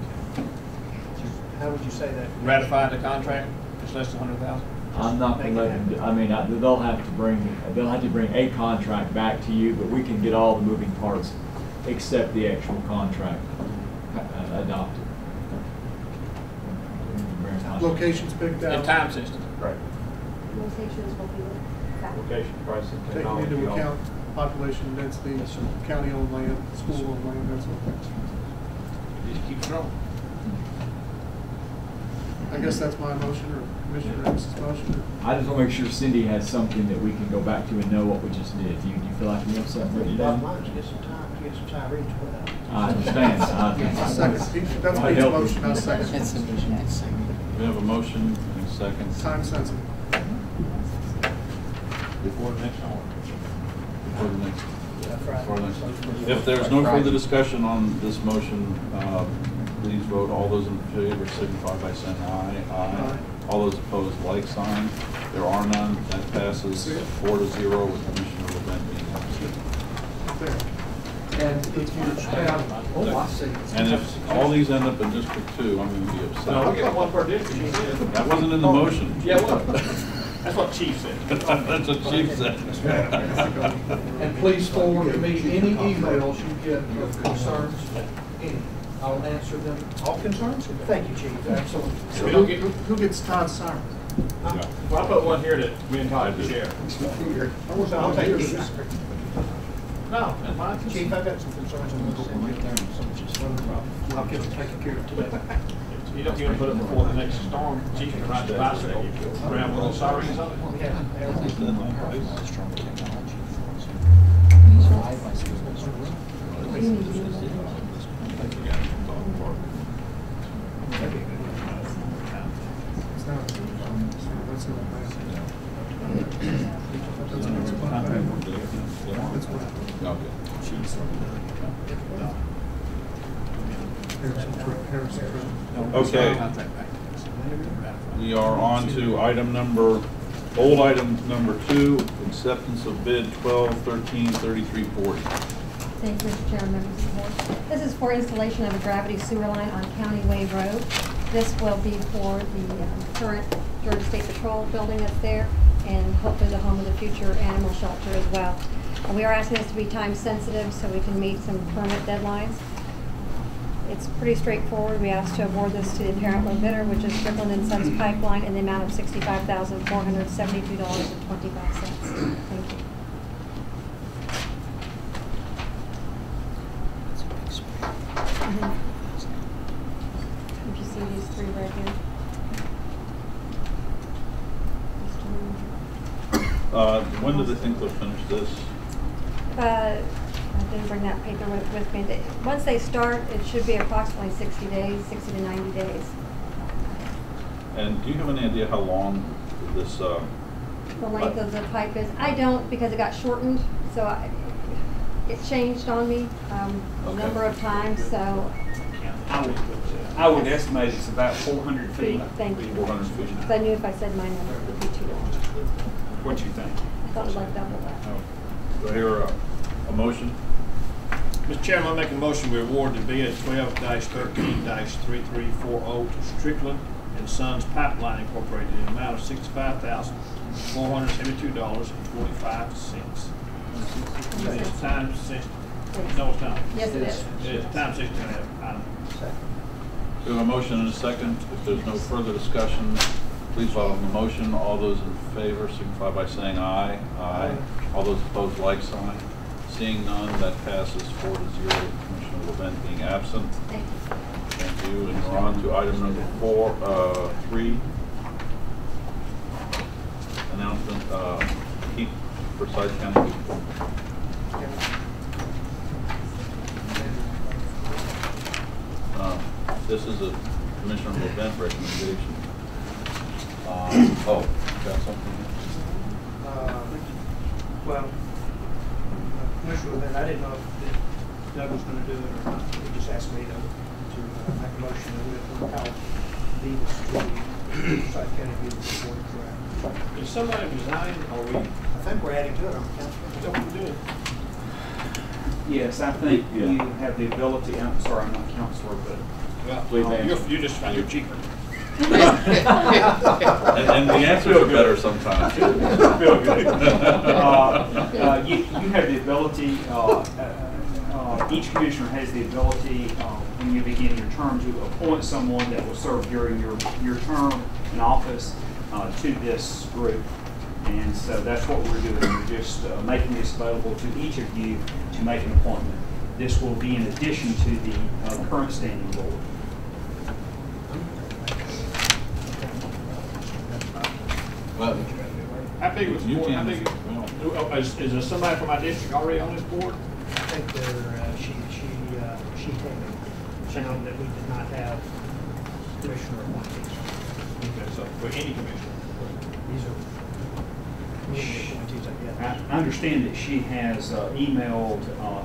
How would you say that? ratify the contract, it's less than hundred thousand? I'm not gonna let them, do- I mean, I- they'll have to bring, they'll have to bring a contract back to you, but we can get all the moving parts except the actual contract uh, adopted. Locations picked out. And time sensitive. Right. Locations will be. Location, pricing, Taking technology. into all- account population density, county-owned land, school-owned land, that sort of thing. Just keep rolling. I guess that's my motion, or Commissioner Ramsey's motion. I just wanna make sure Cindy has something that we can go back to and know what we just did. Do you, do you feel like you have something written Bottom down? line is get some time, get some time reading to out. I understand. I- Second, that's I Pete's help you. motion, I'll second. We have a motion and a second. Time sensitive. Before the next hour. Before the next, before the next. If there's no further discussion on this motion, uh, please vote. All those in favor signify by saying aye. Aye. All those opposed, like sign. There are none. That passes four to zero with Commissioner Levent being absent. There. And if you have, oh, I see. And if all these end up in District Two, I'm gonna be upset. No, we got one per district. you said. That wasn't in the motion. Yeah, what? That's what chief said. *laughs* That's what Chief said. And please forward to me any emails you get of concerns, any. I'll answer them. All concerns? Thank you, chief, absolutely. So who, who who gets Todd's siren? Well, I put one here that me and Todd can share. I'll take yours. No, that's mine. Chief, I've got some concerns on this. I'll get them taken care of today. You don't, you don't put it before the next storm, chief can ride the bicycle, around with those sirens on it. Yeah. It's not. That's in the plan. That's an explain. That's what. Okay. We are on to item number, old item number two, acceptance of bid twelve thirteen thirty-three forty. Thank you, Mr. Chairman, members of the board. This is for installation of a gravity sewer line on County Way Road. This will be for the um, current Georgia State Patrol building that's there, and hopefully the home of the future animal shelter as well. And We are asking this to be time sensitive, so we can meet some permit deadlines. It's pretty straightforward. We ask to award this to the apparent low bidder, which is Strickland and Sons *clears throat* Pipeline, in the amount of sixty-five thousand, four hundred seventy-two dollars and twenty-five cents. Thank you. If you see these three right here. Uh, when do they think they'll finish this? Uh, I didn't bring that paper with, with me. They- Once they start, it should be approximately sixty days, sixty to ninety days. And do you have any idea how long this, uh, The length of the pipe is, I don't, because it got shortened, so I, it changed on me, um, a number of times, so, I would, I would estimate it's about four hundred feet. thank you. four hundred feet? Because I knew if I said my number, it would be too long. What do you think? I thought it was like double that. Do I hear a, a motion? Mr. Chairman, I make a motion we award the bid 12-13-3340 to Strickland and Sons Pipeline Incorporated in the amount of sixty-five thousand, four hundred seventy-two dollars and twenty-five cents. It's time six, no, it's not. Yes, it is. It is time sixty-nine, item. We have a motion and a second. If there's no further discussion, please vote on the motion. All those in favor signify by saying aye. Aye. All those opposed, like sign. Seeing none, that passes four to zero, Commissioner Levent being absent. Thank you. Thank you. And we're on to item number four, uh, three. Announcement, uh, keep Forsyth County. Uh, This is a Commissioner Levent recommendation. Uh, Oh, got something? Uh, Well, Commissioner Levent, I didn't know if Doug was gonna do it or not. He just asked me to, to uh, make a motion that we allow Venus to, the Forsyth County Venus Board of Directors. Is somebody resigning or we, I think we're adding to it, aren't we, that Councilman? what we're doing? Yes, I think Yeah. you have the ability, I'm sorry, I'm not a counselor, but Well, Please uh, you're, you're just, you're cheaper. And and the answers are better sometimes. Feel good. Uh, uh, You, you have the ability, uh, uh, each commissioner has the ability, uh, when you begin your term, to appoint someone that will serve during your, your term in office uh, to this group. And so that's what we're doing. We're just uh, making this available to each of you to make an appointment. This will be in addition to the uh, current standing board. Well, How big was the You board? How can- big? Oh, Is, is there somebody from my district already on this board? I think there, uh, she, she, uh, she told me, found that we did not have commissioner appointees. Okay, so for any commission. These are community appointees, I I guess. I understand that she has uh, emailed uh,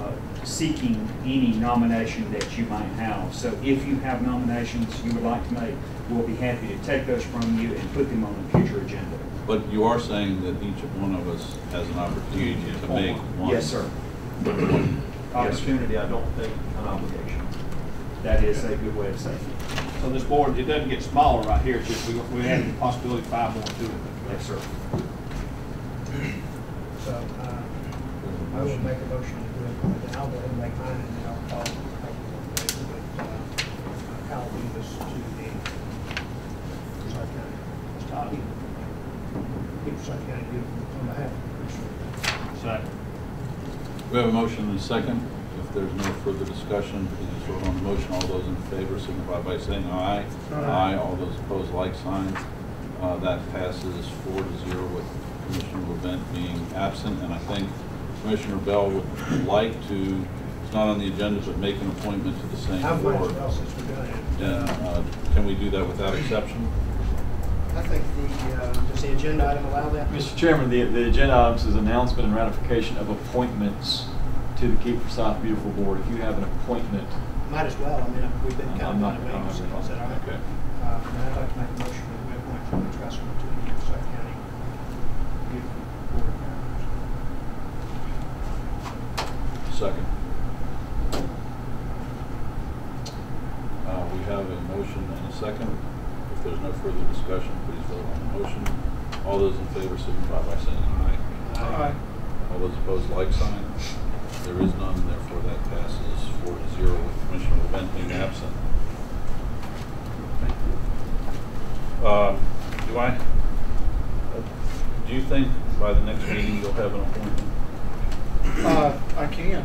uh, seeking any nomination that you might have. So if you have nominations you would like to make, we'll be happy to take those from you and put them on a future agenda. But you are saying that each one of us has an opportunity to make one. Yes, sir. Opportunity, I don't think an obligation. That is a good way of saying it. So this board, it doesn't get smaller right here, it's just we, we have the possibility of five more to it. Yes, sir. So, uh, I will make a motion to do it, then I'll go ahead and make mine, and then I'll call, with, uh, Kyle Davis to the Forsyth County. It's Todd. Keep Forsyth County beautiful on behalf of Commissioner. Second. We have a motion and a second. If there's no further discussion, please vote on the motion. All those in favor signify by saying aye. Aye. All those opposed, like signs. Uh, That passes four to zero with Commissioner Levent being absent. And I think Commissioner Bell would like to, it's not on the agenda, but make an appointment to the same I board. as since we're doing it. Then, uh, can we do that without exception? Think the, uh, does the agenda item allow that? Mr. Chairman, the, the agenda items is announcement and ratification of appointments to the Keep Forsyth Beautiful Board. If you have an appointment, Might as well, I mean, we've been I'm kind of not- on the waiting, is that all right? Okay. Uh, I'd like to make a motion that we appoint Troy Trustman to the Forsyth County Beautiful Board Governors. Second. Uh, We have a motion and a second. If there's no further discussion, please vote on the motion. All those in favor signify by saying aye. Aye. All those opposed, like sign. There is none, therefore that passes four to zero with Commissioner Levent being absent. Uh, Do I, do you think by the next meeting you'll have an appointment? Uh, I can.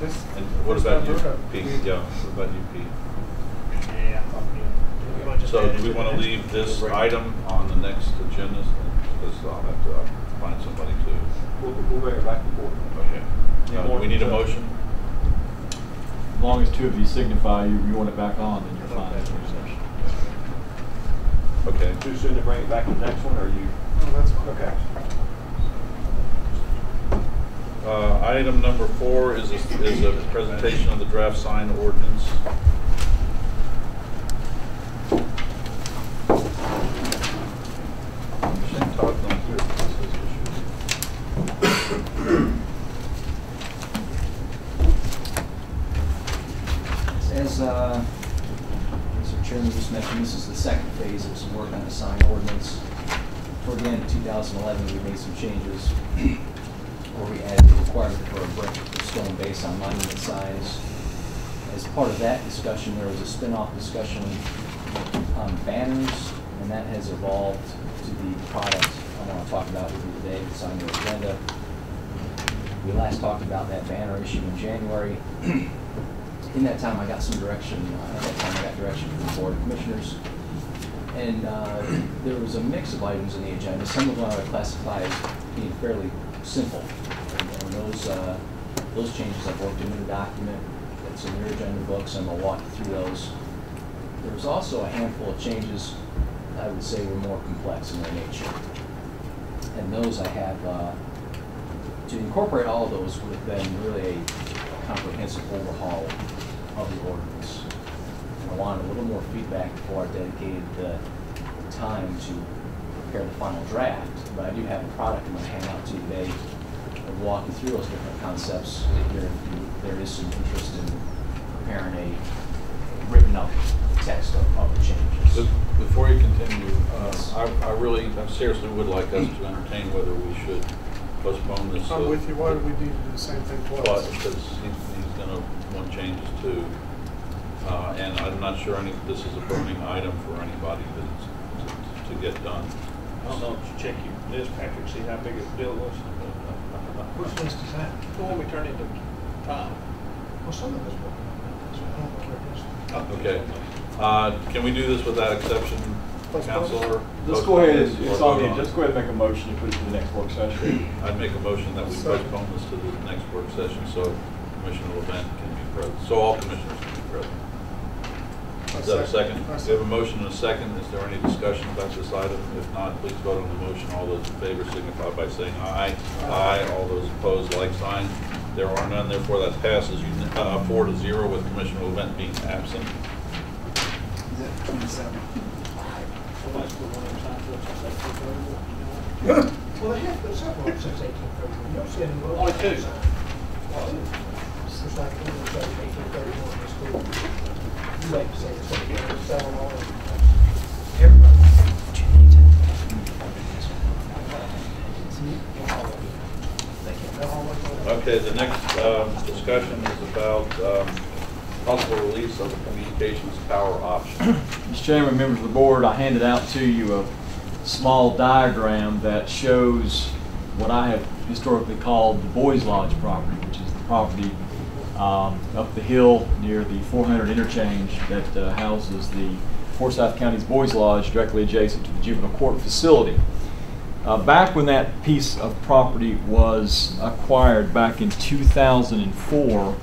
This. And what first about I've you, heard. Pete? Yeah, what about you, Pete? Yeah, I'm You wanna just So do we want to leave this item on the next agenda? Because I'll have to uh, find somebody to, We'll, we'll bring it back and forth. okay. Uh, Do we need a motion? as long as two of you signify you, you want it back on, then you're fine. Okay. Too soon to bring it back to the next one, or you? Oh, that's fine. Okay. Uh, Item number four is, a- is a presentation of the draft sign ordinance. Shane Todd's not here. This is issues. as uh, Mr. Chairman just mentioned, this is the second phase of some work on the sign ordinance. Toward the end of 2011, we made some changes where we added the requirement for a brick or stone base on monument signs. As part of that discussion, there was a spin-off discussion on banners, and that has evolved to the product I want to talk about with you today, that's on your agenda. We last talked about that banner issue in January. In that time, I got some direction, uh, at that time I got direction from the Board of Commissioners. And uh, there was a mix of items in the agenda. Some of them I would classify as being fairly simple. And and those, uh, those changes I've worked into the document. It's in your agenda books, and I'll walk you through those. There was also a handful of changes I would say were more complex in their nature. And those I have, uh, to incorporate all of those would have been really a comprehensive overhaul of the ordinance. And I wanted a little more feedback before I dedicated the time to prepare the final draft. But I do have a product I'm going to hand out to you today that will walk you through those different concepts. If there is some interest in preparing a written up text of, of the changes. Be- Before you continue, uh, I, I really, I seriously would like us to entertain whether we should postpone this. I'm uh, with you, why do we need to do the same thing twice? because he's, he's gonna want changes too. Uh, and I'm not sure any, this is a burning item for anybody that's, to, to get done. I don't know, if you check your list, Patrick, see how big a deal it was. Which list is that? The one we turned into Tom. Well, some of us Okay. Uh, can we do this without exception, Counselor? Let's go ahead, Postpone this it's or on vote the, it? let's go ahead and make a motion to put it to the next work session. I'd make a motion that we postpone this to the next work session so Commissioner Levent can be present, so all commissioners can be present. Is that a second? We have a motion and a second. Is there any discussion about this item? If not, please vote on the motion. All those in favor signify by saying aye. Aye. All those opposed, like sign. There are none, therefore that passes uni- uh, four to zero with Commissioner Levent being absent. Well, they have put several up since eighteen thirty-one. You don't see any. Only two. It's like, when they say eighteen thirty-one in school. You like to say it's like, seven all. Everybody. Okay, the next um, discussion is about um, possible release of the communications tower option. *clears throat* Mr. Chairman, members of the board, I handed out to you a small diagram that shows what I have historically called the Boys Lodge property, which is the property um, up the hill near the 400 interchange that uh, houses the Forsyth County's Boys Lodge directly adjacent to the juvenile court facility. Uh, back when that piece of property was acquired back in 2004,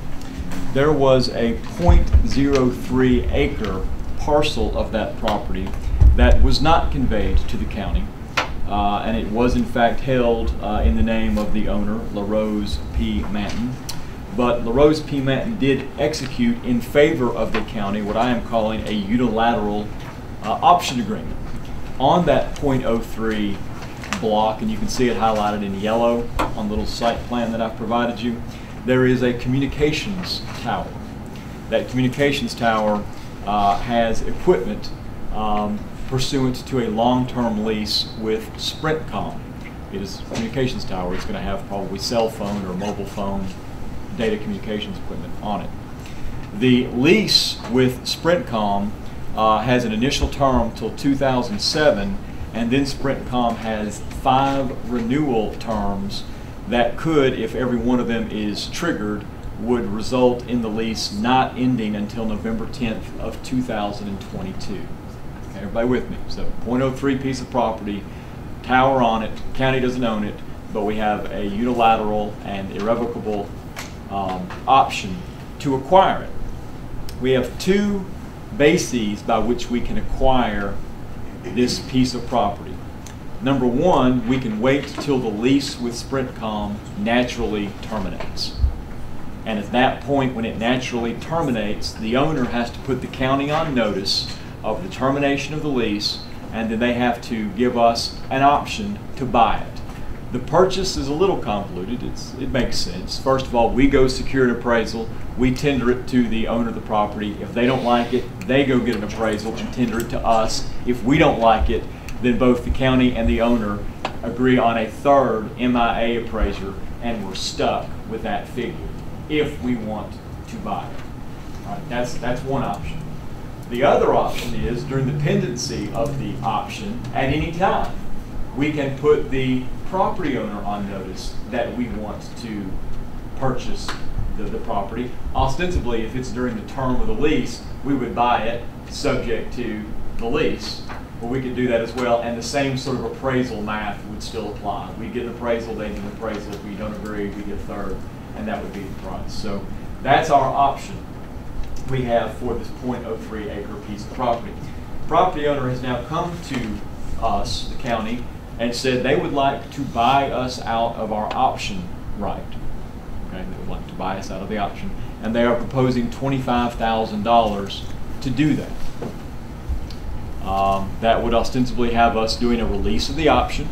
there was a .03 acre parcel of that property that was not conveyed to the county. Uh, and it was in fact held uh, in the name of the owner, LaRose P. Manton. But LaRose P. Manton did execute in favor of the county what I am calling a unilateral uh, option agreement. On that .03 block, and you can see it highlighted in yellow on the little site plan that I've provided you, there is a communications tower. That communications tower uh, has equipment um, pursuant to a long-term lease with Sprintcom. It is a communications tower. It's going to have probably cell phone or mobile phone data communications equipment on it. The lease with Sprintcom uh, has an initial term till 2007, and then Sprintcom has five renewal terms that could, if every one of them is triggered, would result in the lease not ending until November 10th of 2022. Okay, everybody with me? So 0.03 piece of property, tower on it, county doesn't own it, but we have a unilateral and irrevocable um, option to acquire it. We have two bases by which we can acquire this piece of property. Number one, we can wait till the lease with Sprintcom naturally terminates. And at that point, when it naturally terminates, the owner has to put the county on notice of the termination of the lease, and then they have to give us an option to buy it. The purchase is a little convoluted. It's, it makes sense. First of all, we go secure an appraisal. We tender it to the owner of the property. If they don't like it, they go get an appraisal and tender it to us. If we don't like it, then both the county and the owner agree on a third MAI appraiser, and we're stuck with that figure if we want to buy it. Right, that's, that's one option. The other option is during the pendency of the option, at any time, we can put the property owner on notice that we want to purchase the, the property. Ostensibly, if it's during the term of the lease, we would buy it subject to the lease. But we could do that as well, and the same sort of appraisal math would still apply. We get an appraisal, they get an appraisal. If we don't agree, we get a third, and that would be the price. So that's our option we have for this .03 acre piece of property. Property owner has now come to us, the county, and said they would like to buy us out of our option right. Okay, they would like to buy us out of the option, and they are proposing twenty-five thousand dollars to do that. Um, that would ostensibly have us doing a release of the option,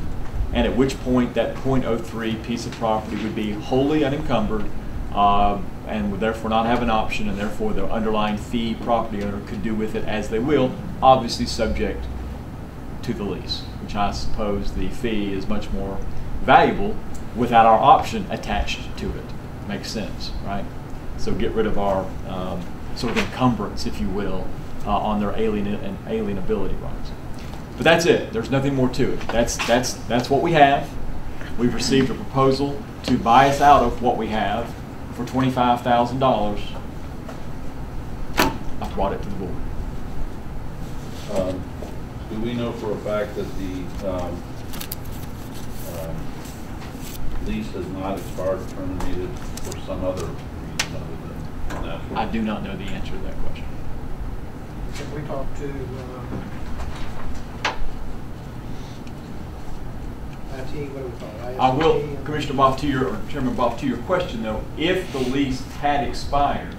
and at which point that .03 piece of property would be wholly unencumbered, um, and would therefore not have an option, and therefore the underlying fee property owner could do with it as they will, obviously subject to the lease, which I suppose the fee is much more valuable without our option attached to it. Makes sense, right? So get rid of our um, sort of encumbrance, if you will, uh, on their alien and alienability rights. But that's it. There's nothing more to it. That's that's that's what we have. We've received a proposal to buy us out of what we have for twenty-five thousand dollars. I brought it to the board. Um, Do we know for a fact that the um, um, lease has not expired or terminated for some other reason other than natural? I do not know the answer to that question. Can we talk to, um, IT, what do we call it? I will, IST? Commissioner Boff, to your, or Chairman Boff, to your question though, if the lease had expired,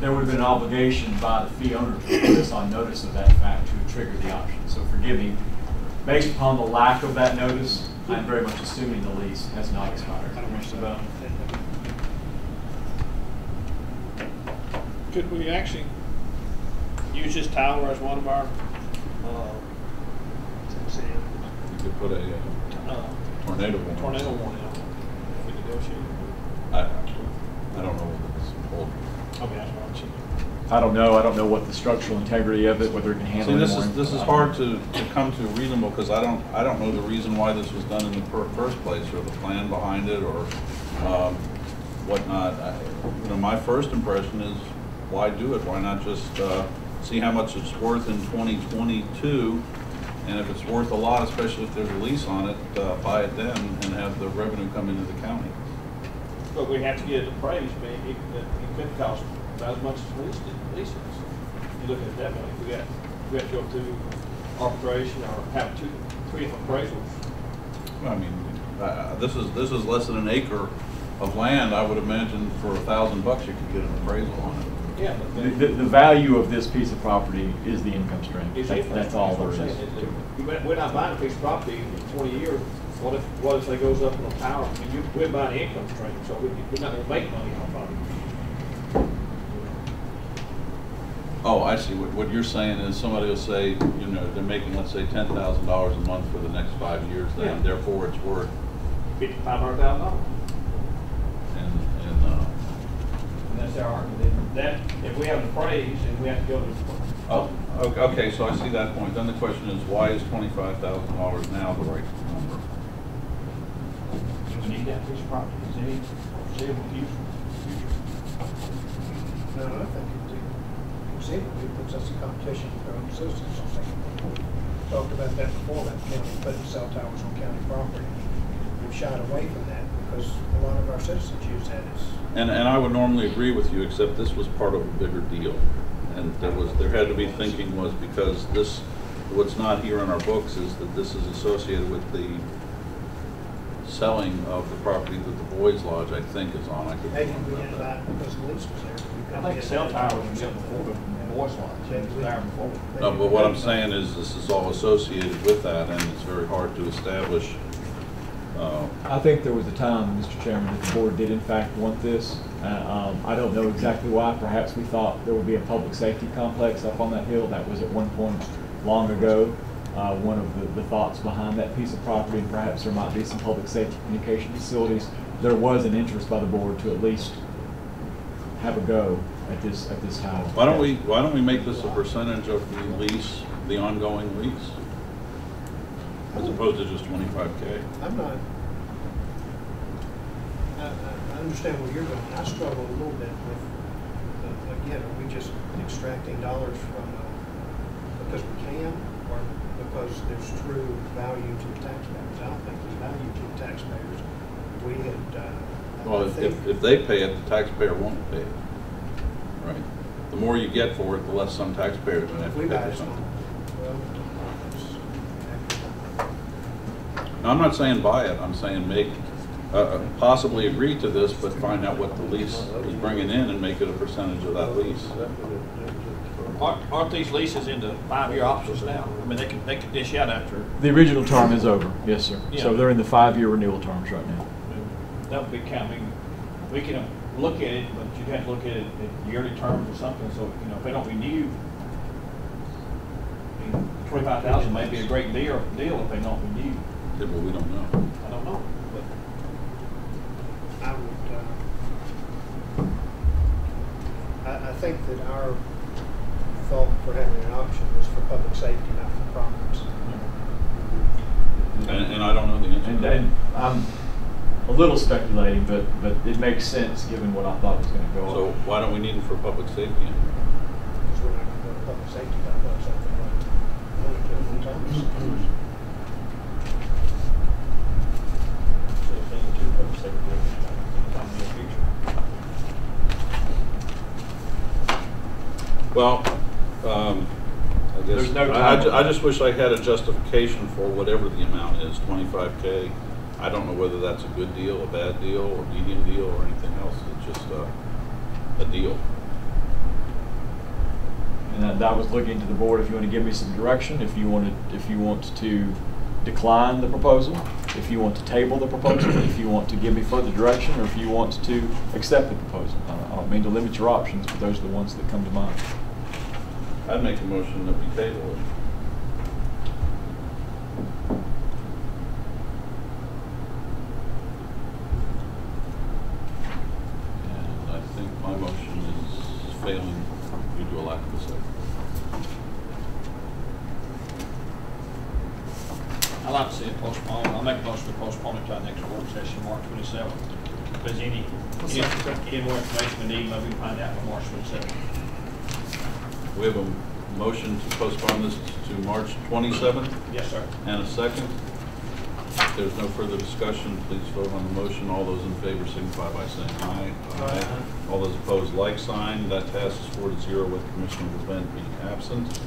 there would have been an obligation by the fee owner to put us on notice of that fact to trigger the option. So forgive me, based upon the lack of that notice, I'm very much assuming the lease has not expired. Commissioner Bell? Could we actually use this tower as one of our, uh, You could put a uh, uh, tornado warning. tornado warning on it if we negotiate? I, I don't know whether it's important. I mean, that's what I'm saying. I don't know, I don't know what the structural integrity of it, whether it can See, handle it this more. is, this is hard to, to come to reasonable, because I don't, I don't know the reason why this was done in the fir- first place, or the plan behind it, or, um, whatnot. I- You know, my first impression is, why do it? Why not just, uh, see how much it's worth in twenty twenty-two? And if it's worth a lot, especially if there's a lease on it, uh, buy it then and have the revenue come into the county. But we have to get it appraised, maybe, it, it could cost about as much as leased it, leased it. You look at it that way, we got, we have to go through arbitration or have two, three appraisals. I mean, uh, this is, this is less than an acre of land, I would imagine for a thousand bucks you could get an appraisal on it. Yeah. but The, the, the value of this piece of property is the income stream. It's That's, income that's all there stream, is that's what it. We- We're not buying a piece of property in twenty years, what if, what if it goes up in a tower, I mean, you, we're buying income stream, so we, we're not gonna make money on property. Oh, I see. What, what you're saying is somebody will say, you know, they're making, let's say, ten thousand dollars a month for the next five years, then Yeah. therefore it's worth, Fifty-five hundred thousand dollars. and, and, uh, And that's our argument. That, if we have the appraised and we have to go to. oh, okay, okay, so I see that point. Then the question is, why is twenty-five thousand dollars now the right number? We need that piece of property, see, see if we use. No, I think it, it seems it puts us in competition with our own citizens, I think. Talked about that before, that county putting cell towers on county property. We've shied away from that because a lot of our citizens use that as And, and I would normally agree with you, except this was part of a bigger deal. And there was, there had to be thinking was because this, what's not here in our books is that this is associated with the selling of the property that the Boys Lodge, I think, is on. I could be Maybe wrong we didn't that. because the lease was there. I think get cell it. tower was built before the voice line, it was there before. No, but what I'm saying is this is all associated with that and it's very hard to establish, Uh, I think there was a time, Mr. Chairman, that the board did in fact want this. Uh, um, I don't know exactly why. Perhaps we thought there would be a public safety complex up on that hill. That was at one point long ago, uh, one of the, the thoughts behind that piece of property. And perhaps there might be some public safety communication facilities. There was an interest by the board to at least have a go at this, at this tower. Why don't we, why don't we make this a percentage of the lease, the ongoing lease? As opposed to just twenty-five K? I'm not, I, I I understand where you're going. I struggle a little bit with, uh, again, are we just extracting dollars from, uh, because we can, or because there's true value to the taxpayers? I don't think there's value to the taxpayers. We had, uh, Well, if, if- if they pay it, the taxpayer won't pay it. Right? The more you get for it, the less some taxpayers will have to pay for something. well, Now, I'm not saying buy it, I'm saying make, uh, uh, possibly agree to this, but find out what the lease is bringing in and make it a percentage of that lease. Aren't, aren't these leases into five-year options now? I mean, they can, they can dish out after, The original term is over, yes, sir. Yeah. So they're in the five-year renewal terms right now. that would be counting, we can look at it, but you'd have to look at it at yearly terms or something, so, you know, if they don't renew, I mean, twenty-five thousand may be a great deal, deal if they don't renew. Yeah, but we don't know. I don't know, but I would, uh, I, I think that our thought for having an option was for public safety, not for profits. And, and I don't know the answer. And, to and I'm a little speculating, but, but it makes sense given what I thought was gonna go on. So on. why don't we need it for public safety? Because we're not going to go to public safety without doing something like money to it times. so if they do public safety, sometime in the future. Well, um, I guess, There's no I, I ju- I just wish I had a justification for whatever the amount is, twenty-five K. I don't know whether that's a good deal, a bad deal, a medium deal, or anything else. It's just a, a deal. And that, that was looking to the board, if you want to give me some direction, if you wanted, if you want to decline the proposal, if you want to table the proposal, if you want to give me further direction, or if you want to accept the proposal. I don't- I don't mean to limit your options, but those are the ones that come to mind. I'd make a motion that we table it. And I think my motion is failing due to a lack of a second. I'd like to see it postponed, I'll make a motion to postpone it to our next work session, March twenty-seventh. If there's any, any, any more information we need, maybe we can find out by March twenty-seventh. We have a motion to postpone this to March twenty-seventh Yes, sir. and a second. If there's no further discussion, please vote on the motion. All those in favor signify by saying aye. Aye. All those opposed, like sign. That passes four to zero with Commissioner Levent being absent.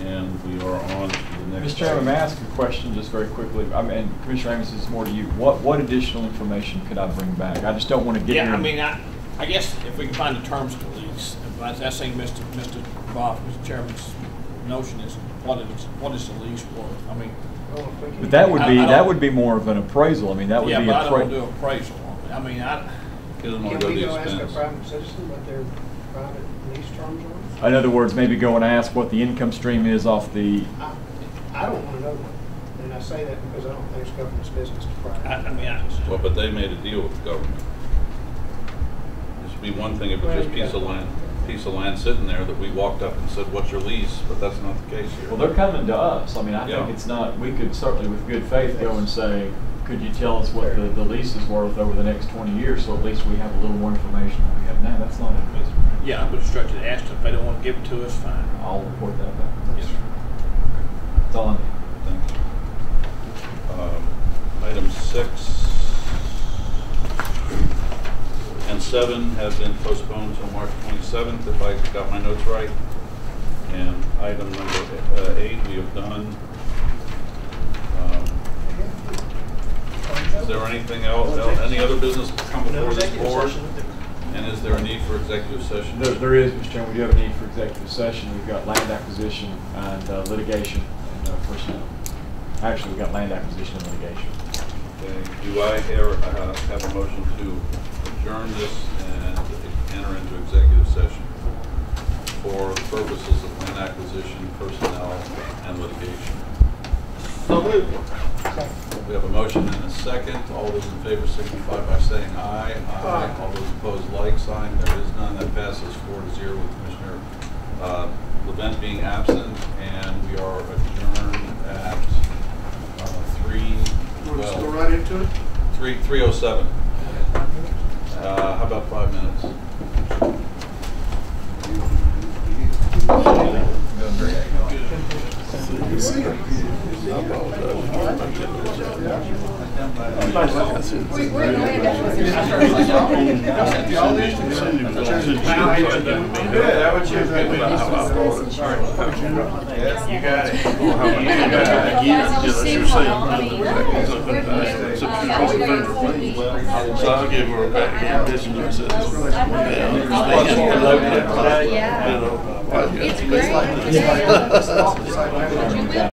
And we are on to the next. Mr. Chairman, may I ask a question just very quickly? I mean, and Commissioner Amos, this is more to you. What, what additional information could I bring back? I just don't want to get here. Yeah, I mean, I, I guess if we can find the terms of the lease, but I think Mr. Mr. Boff, Mr. Chairman's notion is, what is, what is the lease worth? I mean, Well, if we can- But that would be, I that don't- would be more of an appraisal. I mean, that would be. yeah, but I don't do appraisal on it. I mean, I, He doesn't want Can to go we the go ask a expense. private citizen what their private lease terms are? In other words, maybe go and ask what the income stream is off the, I, I don't want to know that. And I say that because I don't think it's government's business to pry. I, I mean, I, Well, but they made a deal with the government. It should be one thing if it's just piece of land, piece of land sitting there that we walked up and said, what's your lease? But that's not the case here. well, they're coming to us. I mean, I Yeah. think it's not, we could certainly with good faith go and say, could you tell us what the, the lease is worth over the next twenty years? So at least we have a little more information than we have now. That's not a, yeah, I would instruct you to ask them. If they don't wanna give it to us, fine. I'll report that back. Yes, sir. That's all I need. Thank you. Um, Item six and seven have been postponed until March twenty-seventh, if I got my notes right. And item number uh, eight, we have done. Um, Is there anything else, any other business come before this board? And is there a need for executive session? There, there is, Mr. Chairman, we do have a need for executive session. We've got land acquisition and uh, litigation and uh, personnel. Actually, we've got land acquisition and litigation. Okay, do I hear, uh, have a motion to adjourn this and enter into executive session for the purposes of land acquisition, personnel, and litigation? So moved. We have a motion and a second. All those in favor signify by saying aye. Aye. All those opposed, like sign. There is none. That passes four to zero with Commissioner uh, Levent being absent. And we are adjourned at uh, three We'll just go right into it. Three, three oh seven. Uh, how about five minutes? You got it. Yeah, that's what you're saying. So I'll give her a back and this, this. Yeah, understand. You know, why you gotta be like this? You will